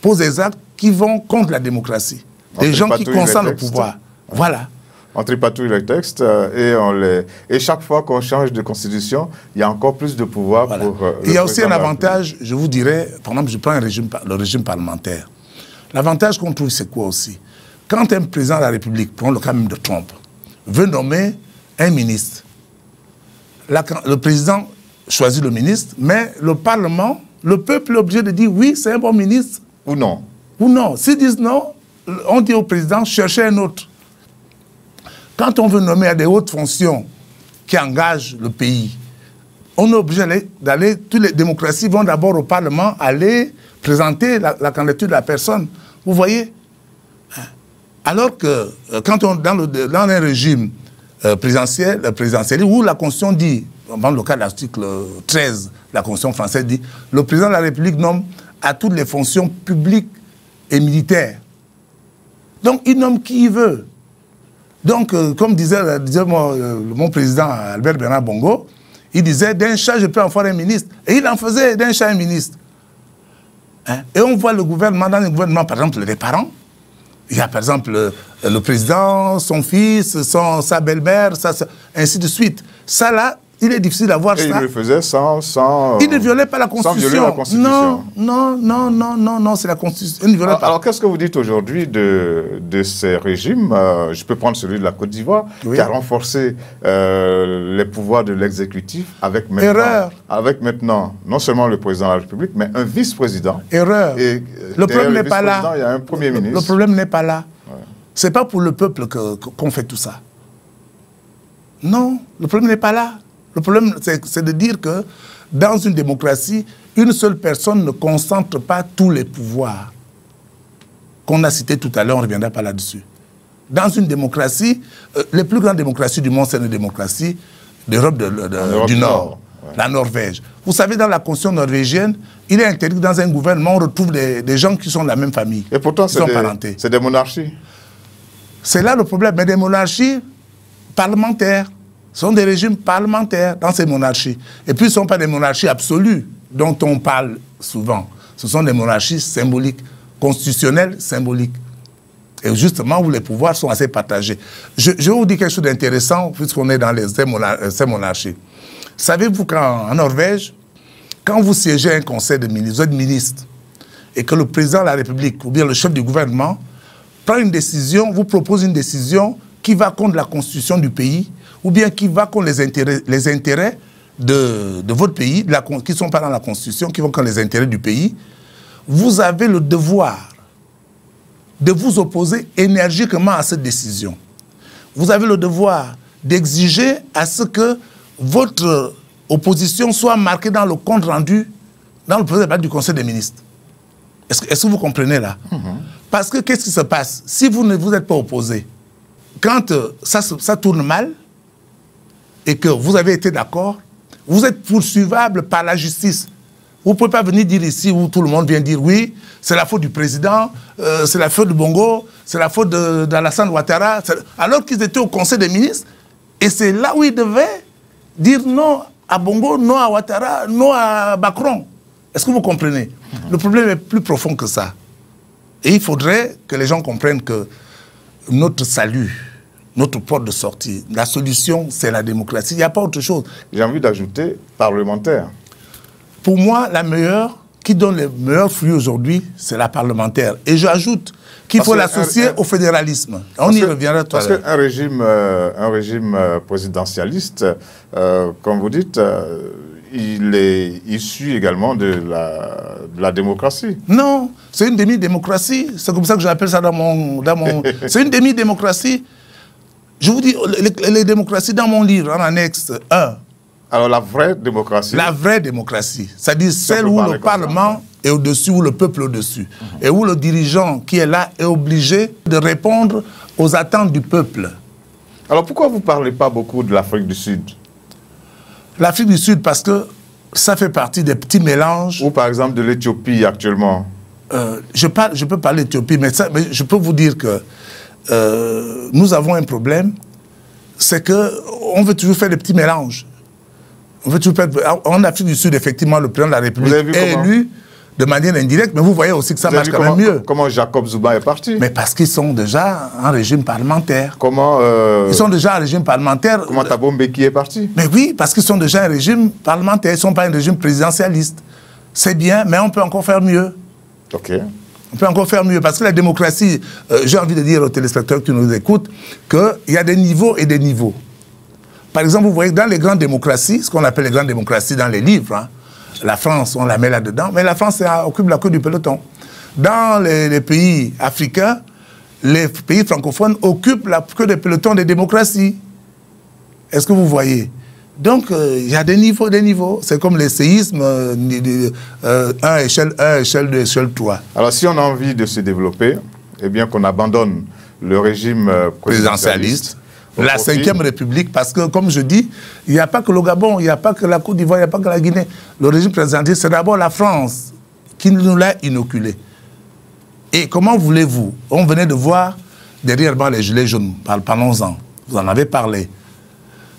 posent des actes qui vont contre la démocratie. Des gens qui consentent le pouvoir. Voilà. On tripatouille les textes euh, et on les... Et chaque fois qu'on change de constitution, il y a encore plus de pouvoir pour... Euh, il y a aussi un avantage, je vous dirais, par exemple, je prends un régime, le régime parlementaire. L'avantage qu'on trouve, c'est quoi aussi? Quand un président de la République, prend le cas même de Trump, veut nommer un ministre, le président choisit le ministre, mais le Parlement, le peuple est obligé de dire oui, c'est un bon ministre. Ou non. Ou non. S'ils disent non, on dit au président, cherchez un autre. Quand on veut nommer à des hautes fonctions qui engagent le pays, on est obligé d'aller, toutes les démocraties vont d'abord au Parlement aller présenter la, candidature de la personne. Vous voyez Alors que euh, quand on dans un régime euh, présidentiel, euh, présidentiel où la Constitution dit, dans le cas de l'article 13, la Constitution française dit, le président de la République nomme à toutes les fonctions publiques et militaires. Donc il nomme qui il veut. Donc, euh, comme disait, mon président Albert Bernard Bongo, il disait d'un chat, je peux en faire un ministre. Et il en faisait d'un chat un ministre. Hein? Et on voit le gouvernement, dans le gouvernement, par exemple, les parents, il y a par exemple le, président, son fils, sa belle-mère, ainsi de suite. Ça là, il est difficile d'avoir ça. il le faisait sans, sans... Il ne violait pas la Constitution. Non, non, non, non, non, non, c'est la Constitution. Il ne alors, alors qu'est-ce que vous dites aujourd'hui de, de ces régimes? Euh, Je peux prendre celui de la Côte d'Ivoire, qui a renforcé euh, les pouvoirs de l'exécutif avec maintenant, Erreur. avec maintenant non seulement le président de la République, mais un vice-président. Erreur. Et, le problème n'est pas là. Il y a un premier ministre. Le problème n'est pas là. C'est pas pour le peuple qu'on fait tout ça. Non, le problème n'est pas là. Le problème, c'est de dire que dans une démocratie, une seule personne ne concentre pas tous les pouvoirs qu'on a cités tout à l'heure, on ne reviendra pas là-dessus. Dans une démocratie, euh, les plus grandes démocraties du monde, c'est une démocratie d'Europe du Nord, la Norvège. Vous savez, dans la constitution norvégienne, il est interdit que dans un gouvernement, on retrouve des, gens qui sont de la même famille. Et pourtant, c'est des, des monarchies. C'est là le problème, mais des monarchies parlementaires. Ce sont des régimes parlementaires dans ces monarchies. Et puis, ce ne sont pas des monarchies absolues dont on parle souvent. Ce sont des monarchies symboliques, constitutionnelles symboliques. Et justement, où les pouvoirs sont assez partagés. Je, vais vous dire quelque chose d'intéressant, puisqu'on est dans les, euh, ces monarchies. Savez-vous qu'en Norvège, quand vous siégez un conseil de ministres, vous êtes ministre, et que le président de la République, ou bien le chef du gouvernement, prend une décision, vous propose une décision qui va contre la constitution du pays, ou bien qui va contre les intérêts, les intérêts de, de votre pays, la, qui ne sont pas dans la Constitution, qui vont contre les intérêts du pays, vous avez le devoir de vous opposer énergiquement à cette décision. Vous avez le devoir d'exiger à ce que votre opposition soit marquée dans le compte rendu, dans le procès du Conseil des ministres. Est-ce que, est que, vous comprenez là? Mm-hmm. Parce que qu'est-ce qui se passe? Si vous ne vous êtes pas opposé, quand euh, ça, ça tourne mal, et que vous avez été d'accord, vous êtes poursuivable par la justice. Vous ne pouvez pas venir dire ici où tout le monde vient dire oui, c'est la faute du président, euh, c'est la faute de Bongo, c'est la faute d'Alassane Ouattara, alors qu'ils étaient au Conseil des ministres. Et c'est là où ils devaient dire non à Bongo, non à Ouattara, non à Macron. Est-ce que vous comprenez? Le problème est plus profond que ça. Et il faudrait que les gens comprennent que notre salut, notre porte de sortie. La solution, c'est la démocratie. Il n'y a pas autre chose. J'ai envie d'ajouter parlementaire. Pour moi, la meilleure, qui donne les meilleurs fruits aujourd'hui, c'est la parlementaire. Et j'ajoute qu'il faut l'associer au fédéralisme. On y reviendra tout à l'heure. Parce qu'un régime, euh, un régime euh, présidentialiste, euh, comme vous dites, il est issu également de la, de la démocratie. Non, c'est une demi-démocratie. C'est comme ça que j'appelle ça dans mon... Dans mon c'est une demi-démocratie. Je vous dis, les, démocraties, dans mon livre, en annexe 1, Alors la vraie démocratie La vraie démocratie, c'est-à-dire celle où le. Parlement est au-dessus, où le peuple est au-dessus, et où le dirigeant qui est là est obligé de répondre aux attentes du peuple. Alors pourquoi vous ne parlez pas beaucoup de l'Afrique du Sud? L'Afrique du Sud, parce que ça fait partie des petits mélanges. Ou par exemple de l'Éthiopie actuellement Euh, je, parle, je peux parler d'Éthiopie, mais, ça- mais je peux vous dire que euh, nous avons un problème, c'est que on veut toujours faire des petits mélanges. On veut toujours faire, en Afrique du Sud, effectivement, le président de la République est élu de manière indirecte, mais vous voyez aussi que ça Vous marche quand comment, même mieux. comment Jacob Zuma est parti? Mais parce qu'ils sont déjà en régime parlementaire. Comment, euh, Ils sont déjà en régime parlementaire. comment Thabo Mbeki est parti? Mais oui, parce qu'ils sont déjà en régime parlementaire, ils ne sont pas un régime présidentialiste. C'est bien, mais on peut encore faire mieux. Ok. On peut encore faire mieux parce que la démocratie, euh, j'ai envie de dire aux téléspectateurs qui nous écoutent qu'il y a des niveaux et des niveaux. Par exemple, vous voyez dans les grandes démocraties, ce qu'on appelle les grandes démocraties dans les livres, hein, la France, on la met là-dedans, mais la France occupe la queue du peloton. Dans les, les pays africains, les pays francophones occupent la queue du peloton des démocraties. Est-ce que vous voyez? Donc, euh, il y a des niveaux, des niveaux. C'est comme les séismes, euh, euh, 1, échelle 1, échelle 2, échelle 3. Alors si on a envie de se développer, eh bien qu'on abandonne le régime euh, présidentialiste, la cinquième république, parce que, comme je dis, il n'y a pas que le Gabon, il n'y a pas que la Côte d'Ivoire, il n'y a pas que la Guinée. Le régime présidentialiste, c'est d'abord la France qui nous l'a inoculé. Et comment voulez-vous? On venait de voir derrière moi les gilets jaunes, Par- parlons-en, vous en avez parlé.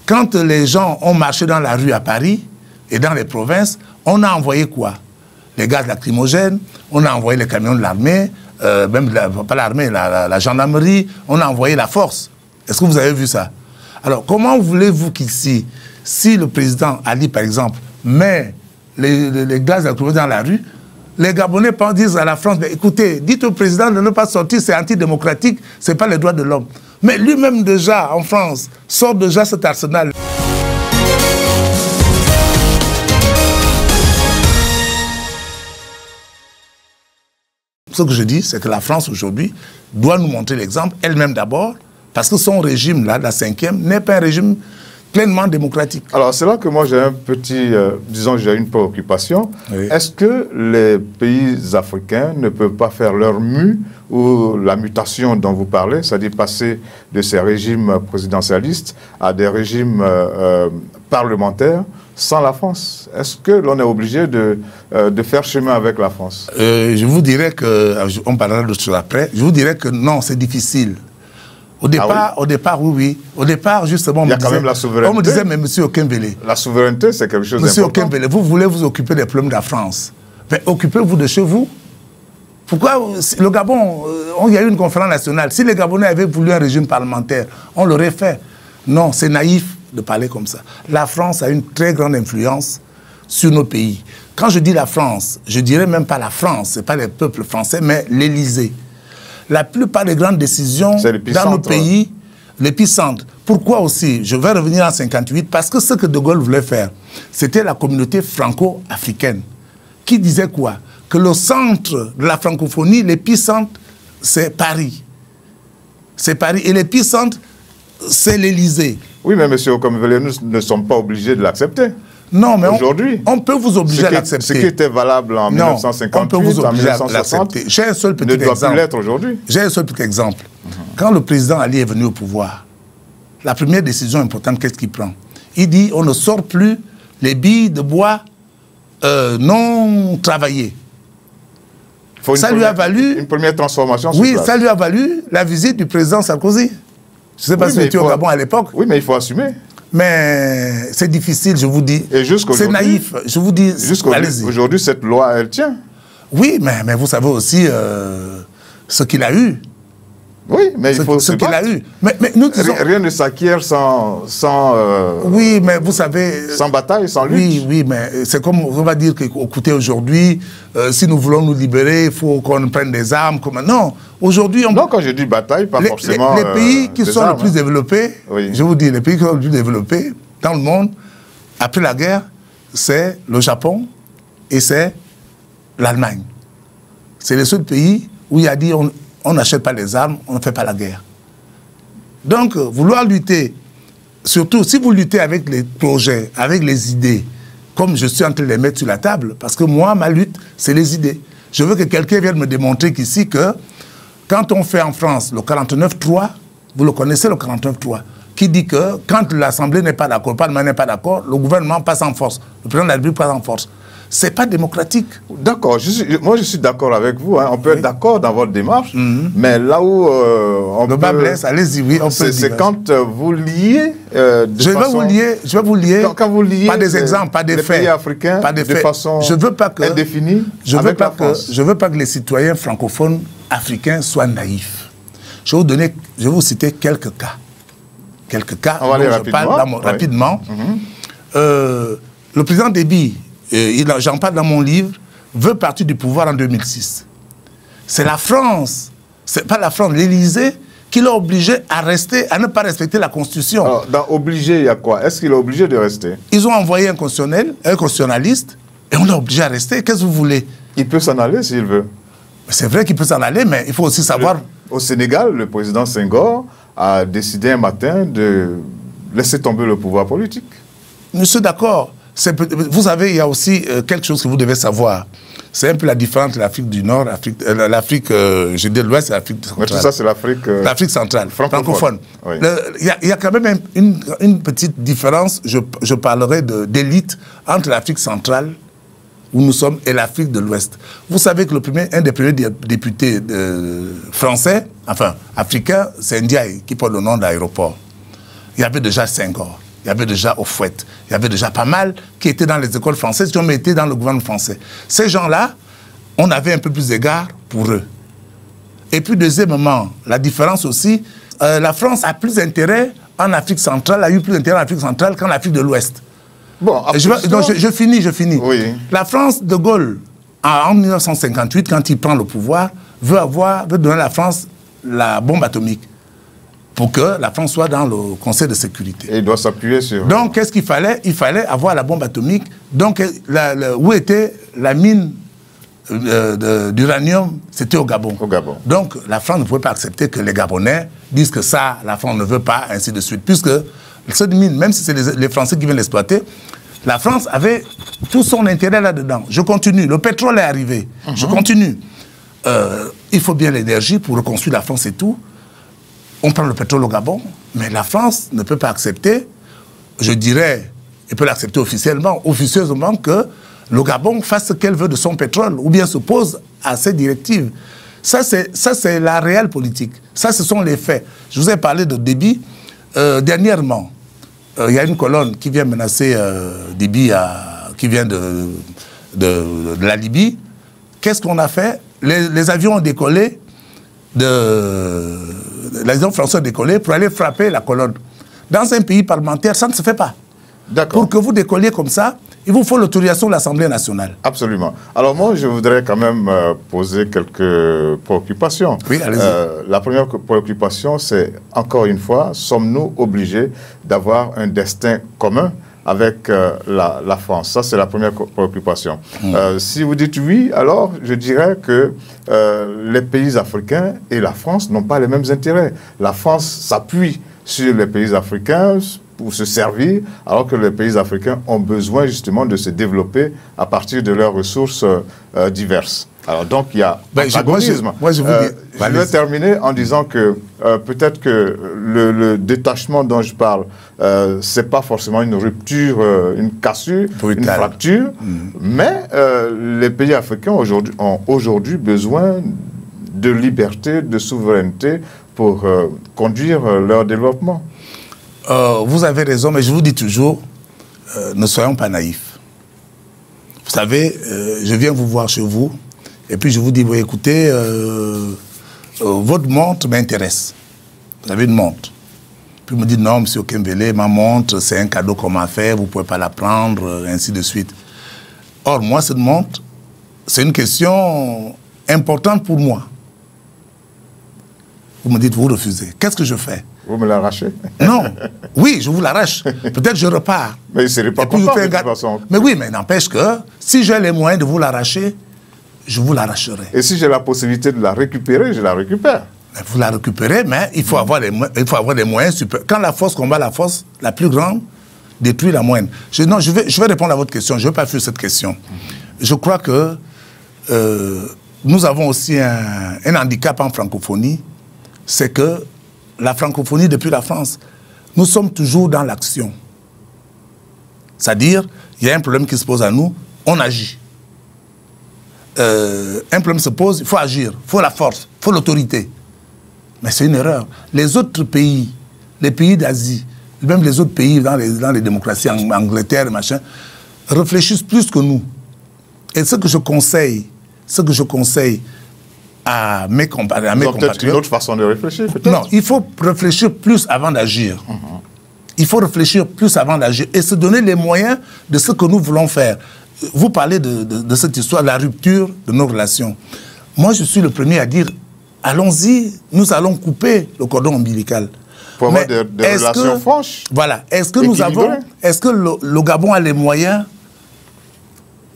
Quand les gens ont marché dans la rue à Paris et dans les provinces, on a envoyé quoi? Les gaz lacrymogènes, on a envoyé les camions de l'armée, euh, même pas l'armée, la, gendarmerie, on a envoyé la force. Est-ce que vous avez vu ça? Alors, comment voulez-vous qu'ici, si le président Ali, par exemple, met les, les- les gaz lacrymogènes dans la rue, les Gabonais disent à la France, mais écoutez, dites au président de ne pas sortir, c'est antidémocratique, ce n'est pas les droits de l'homme. Mais lui-même déjà, en France, sort déjà cet arsenal. Ce que je dis, c'est que la France aujourd'hui doit nous montrer l'exemple, elle-même d'abord, parce que son régime, là, la cinquième, n'est pas un régime pleinement démocratique. Alors, c'est là que moi j'ai un petit, euh, disons, j'ai une préoccupation. Oui. Est-ce que les pays africains ne peuvent pas faire leur mue ou la mutation dont vous parlez, c'est-à-dire passer de ces régimes présidentialistes à des régimes euh, euh, parlementaires sans la France? Est-ce que l'on est obligé de, euh, de faire chemin avec la France? Je vous dirais que, on parlera de cela après, je vous dirais que non, c'est difficile. Au départ, au départ, oui, oui. Au départ, justement, on Ah Il y a me quand disait, même la souveraineté. on me disait, mais monsieur Okembele, La souveraineté, c'est quelque chose monsieur. Okembele, vous voulez vous occuper des problèmes de la France. Mais occupez-vous de chez vous. Pourquoi le Gabon, euh, il y a eu une conférence nationale. Si les Gabonais avaient voulu un régime parlementaire, on l'aurait fait. Non, c'est naïf de parler comme ça. La France a une très grande influence sur nos pays. Quand je dis la France, je dirais même pas la France, c'est pas les peuples français, mais l'Élysée. La plupart des grandes décisions dans nos pays, l'épicentre. Pourquoi aussi? Je vais revenir en 58 parce que ce que De Gaulle voulait faire, c'était la communauté franco-africaine qui disait quoi? Que le centre de la francophonie, l'épicentre, c'est Paris. C'est Paris. Et l'épicentre, c'est l'Élysée. Oui, mais monsieur Okomvele, nous ne sommes pas obligés de l'accepter. Non, mais on- Aujourd'hui. on, peut vous obliger à ce qui l'accepter. était valable en Non, 1958, on peut vous en obliger à 1960, l'accepter. J'ai un seul petit ne doit exemple. plus l'être aujourd'hui. J'ai un seul petit exemple. Quand le président Ali est venu au pouvoir, la première décision importante, qu'est-ce qu'il prend? Il dit on ne sort plus les billes de bois euh, non travaillées. Il faut Ça lui a première- valu- Une première transformation sur Oui, place. ça lui a valu la visite du président Sarkozy. Je ne sais pas Oui, si mais vous étiez il au Gabon à l'époque, Oui, mais il faut assumer. Mais c'est difficile, je vous dis. C'est naïf, je vous dis. Jusqu'aujourd'hui, allez-y. aujourd'hui, cette loi, elle tient. Oui, mais, mais vous savez aussi euh, ce qu'il a eu. Oui, mais il faut ce qu'il a eu. Mais, mais nous disons. Rien, ne s'acquiert sans, sans, euh, Oui, mais vous savez. sans bataille, sans lutte. Oui, oui, mais c'est comme on va dire que, écoutez, aujourd'hui, euh, si nous voulons nous libérer, il faut qu'on prenne des armes. Comme... Non, aujourd'hui, on... Non, quand je dis bataille, pas les, forcément. les- les pays euh, qui sont armes, les plus développés, Oui. je vous dis, les pays qui sont les plus développés dans le monde, après la guerre, c'est le Japon et c'est l'Allemagne. C'est les seuls pays où il a dit on on n'achète pas les armes, on ne fait pas la guerre. Donc, euh, vouloir lutter surtout, si vous luttez avec les projets, avec les idées, comme je suis en train de les mettre sur la table, parce que moi, ma lutte, c'est les idées. Je veux que quelqu'un vienne me démontrer qu'ici, que quand on fait en France le 49-3, vous le connaissez, le 49-3, qui dit que quand l'Assemblée n'est pas d'accord, le Parlement n'est pas d'accord, le gouvernement passe en force, le président de la République passe en force. C'est pas démocratique. D'accord, moi je suis d'accord avec vous. Hein. On peut être d'accord dans votre démarche, mhm. mais là où euh, on le bas blesse, allez-y, oui, on peut. C'est quand euh, vous liez. Euh, je vais vous lier, je vais vous lier. Quand, vous liez. Pas des exemples, pas des faits. Pays africains, pas des de façon je veux pas que, indéfinie. Je veux pas que, je veux pas que les citoyens francophones africains soient naïfs. Je vais vous donner, je vais vous citer quelques cas. Quelques cas. On va aller rapidement. rapidement. Mhm. le président Déby j'en parle dans mon livre, veut partir du pouvoir en 2006. C'est la France, c'est pas la France, l'Élysée qui l'a obligé à rester, à ne pas respecter la Constitution. Alors, dans obligé, il y a quoi? Est-ce qu'il est obligé de rester? Ils ont envoyé un constitutionnel, un constitutionnaliste, et on l'a obligé à rester. Qu'est-ce que vous voulez? Il peut s'en aller s'il veut. C'est vrai qu'il peut s'en aller, mais il faut aussi savoir... au Sénégal, le président Senghor a décidé un matin de laisser tomber le pouvoir politique. Monsieur, d'accord. Vous savez, il y a aussi euh, quelque chose que vous devez savoir. C'est un peu la différence de l'Afrique du Nord, euh, l'Afrique, euh, je dis l'Ouest et l'Afrique centrale. Mais tout ça, c'est l'Afrique... l'Afrique centrale, francophone. Il y, a quand même une, une petite différence, je, je parlerai d'élite, entre l'Afrique centrale, où nous sommes, et l'Afrique de l'Ouest. Vous savez que le premier, un des premiers députés français, enfin, africain, c'est Ndiaye, qui porte le nom d'aéroport. Il y avait déjà cinq ans il y avait déjà au fouet, il y avait déjà pas mal qui étaient dans les écoles françaises, qui ont été dans le gouvernement français. Ces gens-là, on avait un peu plus d'égard pour eux. Et puis deuxièmement, la différence aussi, euh, la France a plus d'intérêt en Afrique centrale, a eu plus d'intérêt en Afrique centrale qu'en Afrique de l'Ouest. Bon, je, je, finis, je finis. La France de Gaulle, en 1958, quand il prend le pouvoir, veut avoir, veut donner à la France la bombe atomique pour que la France soit dans le Conseil de sécurité. Et il doit s'appuyer sur... Donc, qu'est-ce qu'il fallait? Il fallait avoir la bombe atomique. Donc, où était la mine euh, d'uranium? C'était au Gabon. Au Gabon. Donc, la France ne pouvait pas accepter que les Gabonais disent que ça, la France ne veut pas, ainsi de suite. Puisque cette mine, même si c'est les, Français qui viennent l'exploiter, la France avait tout son intérêt là-dedans. Je continue. Le pétrole est arrivé. Je mhm. continue. Euh, il faut bien l'énergie pour reconstruire la France et tout on prend le pétrole au Gabon, mais la France ne peut pas accepter, je dirais, elle peut l'accepter officiellement, officieusement, que le Gabon fasse ce qu'elle veut de son pétrole, ou bien s'oppose à ces directives. Ça, c'est la réelle politique. Ça, ce sont les faits. Je vous ai parlé de débit. Euh, dernièrement, euh, il y a une colonne qui vient menacer euh, qui vient de, la Libye. Qu'est-ce qu'on a fait? Les, avions ont décollé de l'avion français décoller pour aller frapper la colonne. Dans un pays parlementaire, ça ne se fait pas. Pour que vous décolliez comme ça, il vous faut l'autorisation de l'Assemblée nationale. Absolument. Alors moi, je voudrais quand même euh, poser quelques préoccupations. Oui, allez-y. Euh, la première préoccupation, c'est, encore une fois, sommes-nous obligés d'avoir un destin commun avec euh, la, France. Ça, c'est la première préoccupation. Mm. Euh, si vous dites oui, alors je dirais que euh, les pays africains et la France n'ont pas les mêmes intérêts. La France s'appuie sur les pays africains pour se servir, alors que les pays africains ont besoin justement de se développer à partir de leurs ressources diverses. Alors donc il y a ben, antagonisme. Moi, je, euh, vais terminer en disant que euh, peut-être que le, détachement dont je parle, euh, c'est pas forcément une rupture, euh, une cassure, une fracture, mm. mais les pays africains aujourd'hui ont aujourd'hui besoin de liberté, de souveraineté pour conduire leur développement. vous avez raison, mais je vous dis toujours, ne soyons pas naïfs. Vous savez, je viens vous voir chez vous, et puis je vous dis, écoutez, euh, euh, votre montre m'intéresse. Vous avez une montre. Puis me dit, non, monsieur Kembele, ma montre, c'est un cadeau qu'on m'a fait, vous ne pouvez pas la prendre, euh, ainsi de suite. Or, moi, cette montre, c'est une question importante pour moi. Vous me dites, vous refusez. Qu'est-ce que je fais? Vous me l'arrachez? Non. Oui, je vous l'arrache. Peut-être je repars. Mais il ne serait pas content, de toute façon. Mais oui, mais n'empêche que si j'ai les moyens de vous l'arracher, je vous l'arracherai. Et si j'ai la possibilité de la récupérer, je la récupère. Vous la récupérez, mais il faut, avoir, les, il faut avoir des moyens super. Quand la force combat la force, la plus grande détruit la moyenne. Je, non, je vais, je vais répondre à votre question. Je ne vais pas fuir cette question. Je crois que euh, nous avons aussi un, un handicap en francophonie, c'est que la francophonie depuis la France, nous sommes toujours dans l'action. C'est-à-dire, il y a un problème qui se pose à nous, on agit. Euh, un problème se pose, il faut agir, il faut la force, il faut l'autorité. Mais c'est une erreur. Les autres pays, les pays d'Asie, même les autres pays dans les, dans les démocraties, en Angleterre, machin, réfléchissent plus que nous. Et ce que je conseille, ce que je conseille à mes, compa à mes compatriotes... une autre façon de réfléchir, peut-être Non, il faut réfléchir plus avant d'agir. Il faut réfléchir plus avant d'agir et se donner les moyens de ce que nous voulons faire. Vous parlez de, de, de cette histoire, de la rupture de nos relations. Moi, je suis le premier à dire, allons-y, nous allons couper le cordon ombilical. Pour avoir des, des relations que, franches. Voilà. Est-ce que nous avons, est-ce que le, le Gabon a les moyens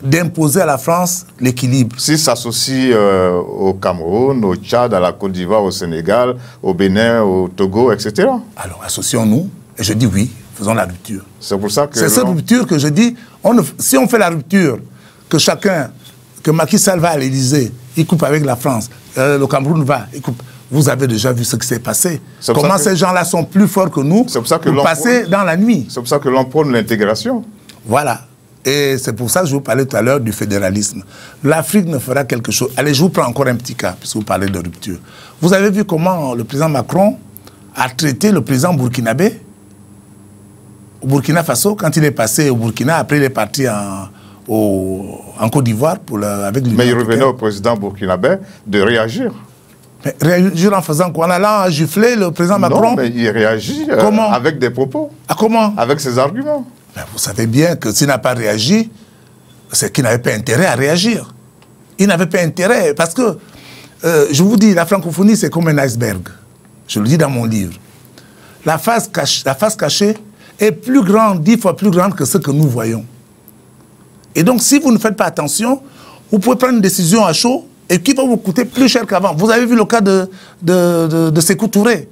d'imposer à la France l'équilibre? S'il s'associe euh, au Cameroun, au Tchad, à la Côte d'Ivoire, au Sénégal, au Bénin, au Togo, etc. Alors associons-nous, et je dis oui, faisons la rupture. C'est pour ça que... C'est cette rupture que je dis, on ne, si on fait la rupture, que chacun, que Macky Sall va à l'Élysée, il coupe avec la France, euh, le Cameroun va, il coupe. Vous avez déjà vu ce qui s'est passé. Comment que, ces gens-là sont plus forts que nous pour, ça que pour passer dans la nuit? C'est pour ça que l'on prône l'intégration. Voilà. Et c'est pour ça que je vous parlais tout à l'heure du fédéralisme. L'Afrique ne fera quelque chose. Allez, je vous prends encore un petit cas, puisque vous parlez de rupture. Vous avez vu comment le président Macron a traité le président burkinabé? Au Burkina Faso, quand il est passé au Burkina, après il est parti en, au, en Côte d'Ivoire avec Mais il revenait au président burkinabé de réagir. Mais réagir en faisant quoi? En allant gifler le président Macron? Non, mais il réagit euh, comment? avec des propos. Ah, comment? Avec ses arguments. Mais vous savez bien que s'il n'a pas réagi, c'est qu'il n'avait pas intérêt à réagir. Il n'avait pas intérêt, parce que, euh, je vous dis, la francophonie, c'est comme un iceberg. Je le dis dans mon livre. La face, cache, la face cachée est plus grande, dix fois plus grande que ce que nous voyons. Et donc, si vous ne faites pas attention, vous pouvez prendre une décision à chaud et qui va vous coûter plus cher qu'avant. Vous avez vu le cas de, de, de, de Sékou Touré.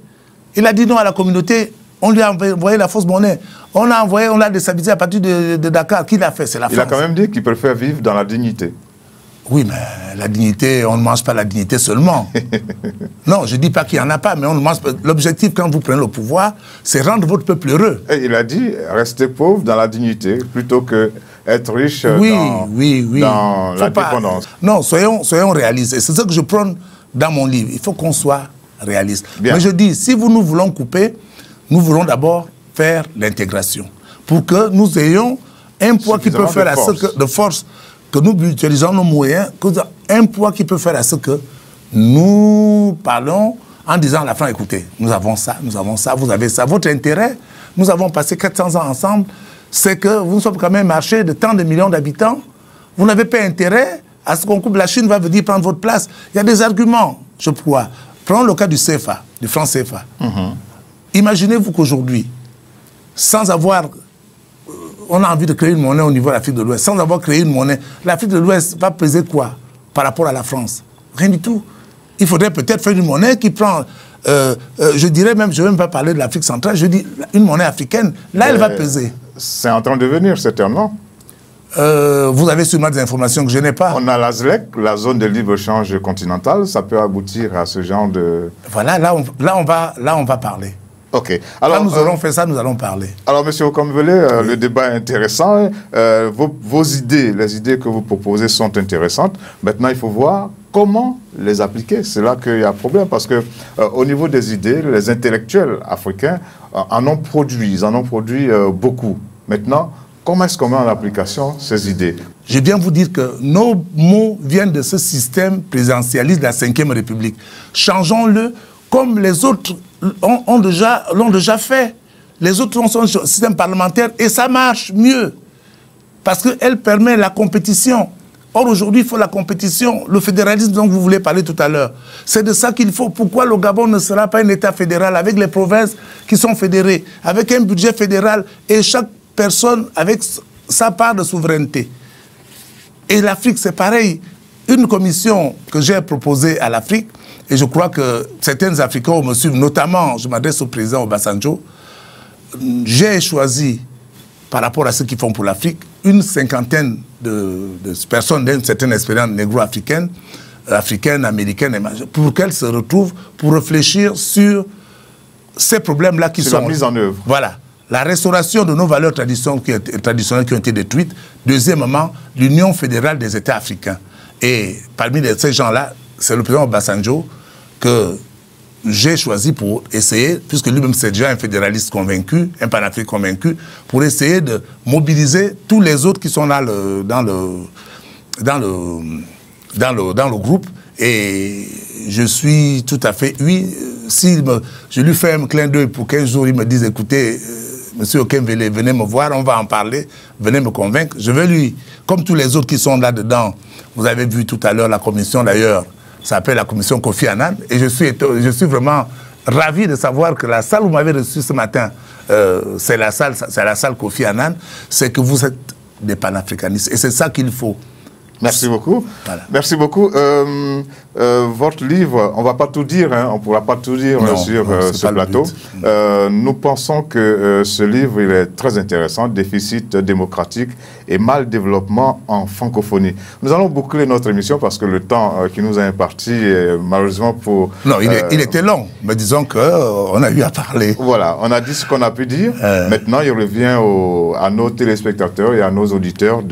Il a dit non à la communauté, on lui a envoyé la fausse monnaie. On a envoyé, on l'a déstabilisé à partir de, de Dakar. Qui l'a fait? C'est la Il France. a quand même dit qu'il préfère vivre dans la dignité. Oui, mais la dignité, on ne mange pas la dignité seulement. non, je ne dis pas qu'il n'y en a pas, mais on ne mange pas. L'objectif, quand vous prenez le pouvoir, c'est rendre votre peuple heureux. Et il a dit rester pauvre dans la dignité plutôt que être riche oui, dans, oui, oui. dans la pas- dépendance. Non, soyons, soyons réalistes. Et c'est ce que je prône dans mon livre. Il faut qu'on soit réaliste. Bien. Mais je dis, si vous nous voulons couper, nous voulons d'abord faire l'intégration. Pour que nous ayons un poids qui peut faire à ce que, de force, que nous utilisons nos moyens, que nous- un poids qui peut faire à ce que nous parlons en disant à la fin, écoutez, nous avons ça, nous avons ça, vous avez ça. Votre intérêt, nous avons passé 400 ans ensemble, c'est que vous sommes quand même un marché de tant de millions d'habitants. Vous n'avez pas intérêt à ce qu'on coupe. La Chine va venir prendre votre place. Il y a des arguments, je crois. Prenons le cas du CFA, du franc CFA. Imaginez-vous qu'aujourd'hui, sans avoir on a envie de créer une monnaie au niveau de l'Afrique de l'Ouest. Sans avoir créé une monnaie, l'Afrique de l'Ouest va peser quoi par rapport à la France? Rien du tout. Il faudrait peut-être faire une monnaie qui prend, euh, euh, je dirais même, je ne vais même pas parler de l'Afrique centrale, je dis une monnaie africaine. Là, elle va peser. C'est en train de venir, certainement. Euh, vous avez sûrement des informations que je n'ai pas. On a la ZLEC, la zone de libre-échange continentale. Ça peut aboutir à ce genre de... Voilà, là on, là, on va, là, on va parler. OK. Quand Alors, nous euh, aurons fait ça, nous allons parler. Alors, Monsieur Okamvele, euh, le débat est intéressant. Euh, vos, vos idées, les idées que vous proposez sont intéressantes. Maintenant, il faut voir comment les appliquer. C'est là qu'il y a problème parce que euh, au niveau des idées, les intellectuels africains euh, en ont produit, ils en ont produit euh, beaucoup. Maintenant, comment est-ce qu'on met en application ces idées? Je viens vous dire que nos mots viennent de ce système présidentialiste de la Ve République. Changeons-le comme les autres ont, déjà, l'ont déjà fait. Les autres ont son système parlementaire et ça marche mieux. Parce qu'elle permet la compétition. Or, aujourd'hui, il faut la compétition, le fédéralisme dont vous voulez parler tout à l'heure. C'est de ça qu'il faut. Pourquoi le Gabon ne sera pas un État fédéral avec les provinces qui sont fédérées, avec un budget fédéral et chaque personne avec sa part de souveraineté? Et l'Afrique, c'est pareil. Une commission que j'ai proposée à l'Afrique, Et je crois que certains Africains me suivent, notamment, je m'adresse au président Obasanjo, j'ai choisi, par rapport à ce qu'ils font pour l'Afrique, une cinquantaine de, personnes d'une certaine expérience négro-africaine, africaine, américaine, pour qu'elles se retrouvent pour réfléchir sur ces problèmes-là qui sont... la mise en œuvre. Voilà. La restauration de nos valeurs traditionnelles qui ont été détruites. Deuxièmement, l'Union fédérale des États africains. Et parmi ces gens-là, c'est le président Obasanjo que j'ai choisi pour essayer, puisque lui-même c'est déjà un fédéraliste convaincu, un panafrique convaincu, pour essayer de mobiliser tous les autres qui sont le, dans le, dans le, dans le, dans le groupe. Et je suis tout à fait, oui, si je lui fais un clin d'œil pour 15 jours, il me dit, écoutez, euh, Monsieur Okemvele, venez me voir, on va en parler, venez me convaincre. Je vais lui, comme tous les autres qui sont là-dedans, vous avez vu tout à l'heure la commission d'ailleurs, s'appelle la commission Kofi Annan, et je suis, je suis vraiment ravi de savoir que la salle où vous m'avez reçu ce matin, euh, c'est la salle, c'est la salle Kofi Annan, c'est que vous êtes des panafricanistes, et c'est ça qu'il faut. Merci beaucoup. Merci beaucoup. Euh, euh, votre livre, on ne va pas tout dire, hein, on ne pourra pas tout dire euh, sur ce plateau. nous pensons que ce livre il est très intéressant, Déficit démocratique et mal développement en francophonie. Nous allons boucler notre émission parce que le temps qui nous a imparti, malheureusement pour... Non, il, était long, mais disons qu'on a eu à parler. Voilà, on a dit ce qu'on a pu dire. Maintenant, il revient à nos téléspectateurs et à nos auditeurs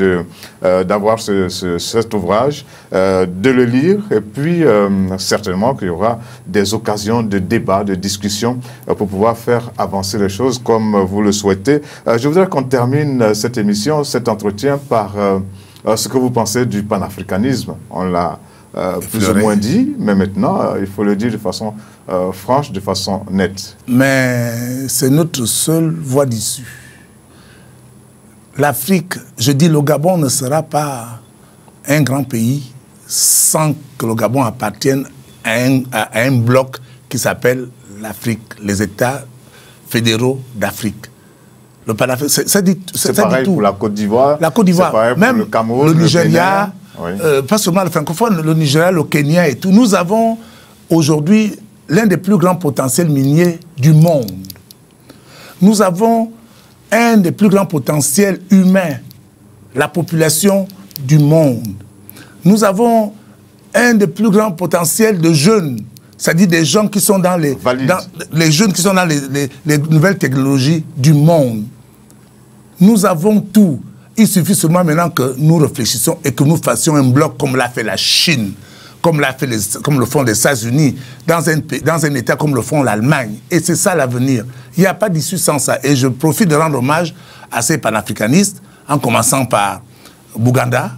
d'avoir ce cet ouvrage, euh, de le lire et puis euh, certainement qu'il y aura des occasions de débat, de discussion euh, pour pouvoir faire avancer les choses comme vous le souhaitez. je voudrais qu'on termine cette émission, cet entretien par ce que vous pensez du panafricanisme. On l'a plus ou moins dit, mais maintenant, il faut le dire de façon franche, de façon nette. Mais c'est notre seule voie d'issue. L'Afrique, je dis le Gabon ne sera pas un grand pays sans que le Gabon appartienne à un, à un bloc qui s'appelle l'Afrique, les États fédéraux d'Afrique. Le c'est dit, pareil pour la Côte d'Ivoire. La Côte d'Ivoire, même le Cameroun, le Nigeria, euh, pas seulement le francophone, le Nigeria, le Kenya et tout. Nous avons aujourd'hui l'un des plus grands potentiels miniers du monde. Nous avons un des plus grands potentiels humains. La population du monde. Nous avons un des plus grands potentiels de jeunes, c'est-à-dire des gens qui sont dans les, les jeunes qui sont dans les, nouvelles technologies du monde. Nous avons tout. Il suffit seulement maintenant que nous réfléchissions et que nous fassions un bloc comme l'a fait la Chine, comme, l'a fait les, comme le font les États-Unis, dans un, dans un État comme le font l'Allemagne. Et c'est ça l'avenir. Il n'y a pas d'issue sans ça. Et je profite de rendre hommage à ces panafricanistes, en commençant par Bouganda,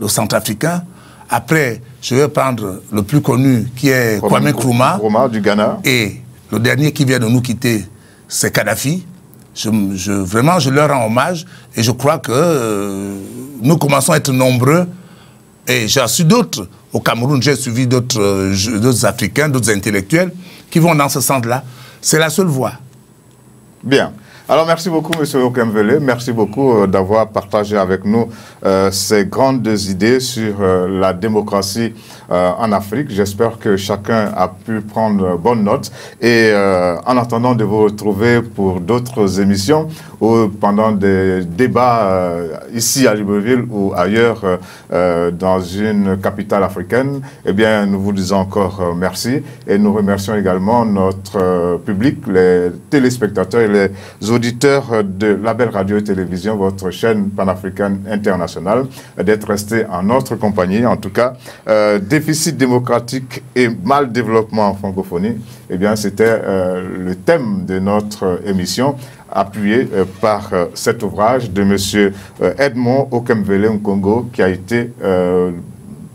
le centrafricain. Après, je vais prendre le plus connu qui est Kwame, Nkrumah. du Ghana. Et le dernier qui vient de nous quitter, c'est Kadhafi. Je, vraiment, je leur rends hommage et je crois que euh, nous commençons à être nombreux. Et j'ai su d'autres. Au Cameroun, j'ai suivi d'autres euh, Africains, d'autres intellectuels qui vont dans ce sens-là. C'est la seule voie. Bien. Alors merci beaucoup, M. Okemvele. Merci beaucoup euh, d'avoir partagé avec nous euh, ces grandes idées sur euh, la démocratie en Afrique. J'espère que chacun a pu prendre bonne note. Et en attendant de vous retrouver pour d'autres émissions ou pendant des débats ici à Libreville ou ailleurs dans une capitale africaine, eh bien, nous vous disons encore merci et nous remercions également notre public, les téléspectateurs et les auditeurs de la belle radio et télévision, votre chaîne panafricaine internationale, d'être resté en notre compagnie. En tout cas, euh, déficit démocratique et mal développement en francophonie, eh bien, c'était euh, le thème de notre émission appuyé euh, par cet ouvrage de M. Edmond Okemvele Nkongo, qui a été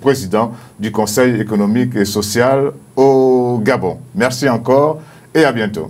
président du Conseil économique et social au Gabon. Merci encore et à bientôt.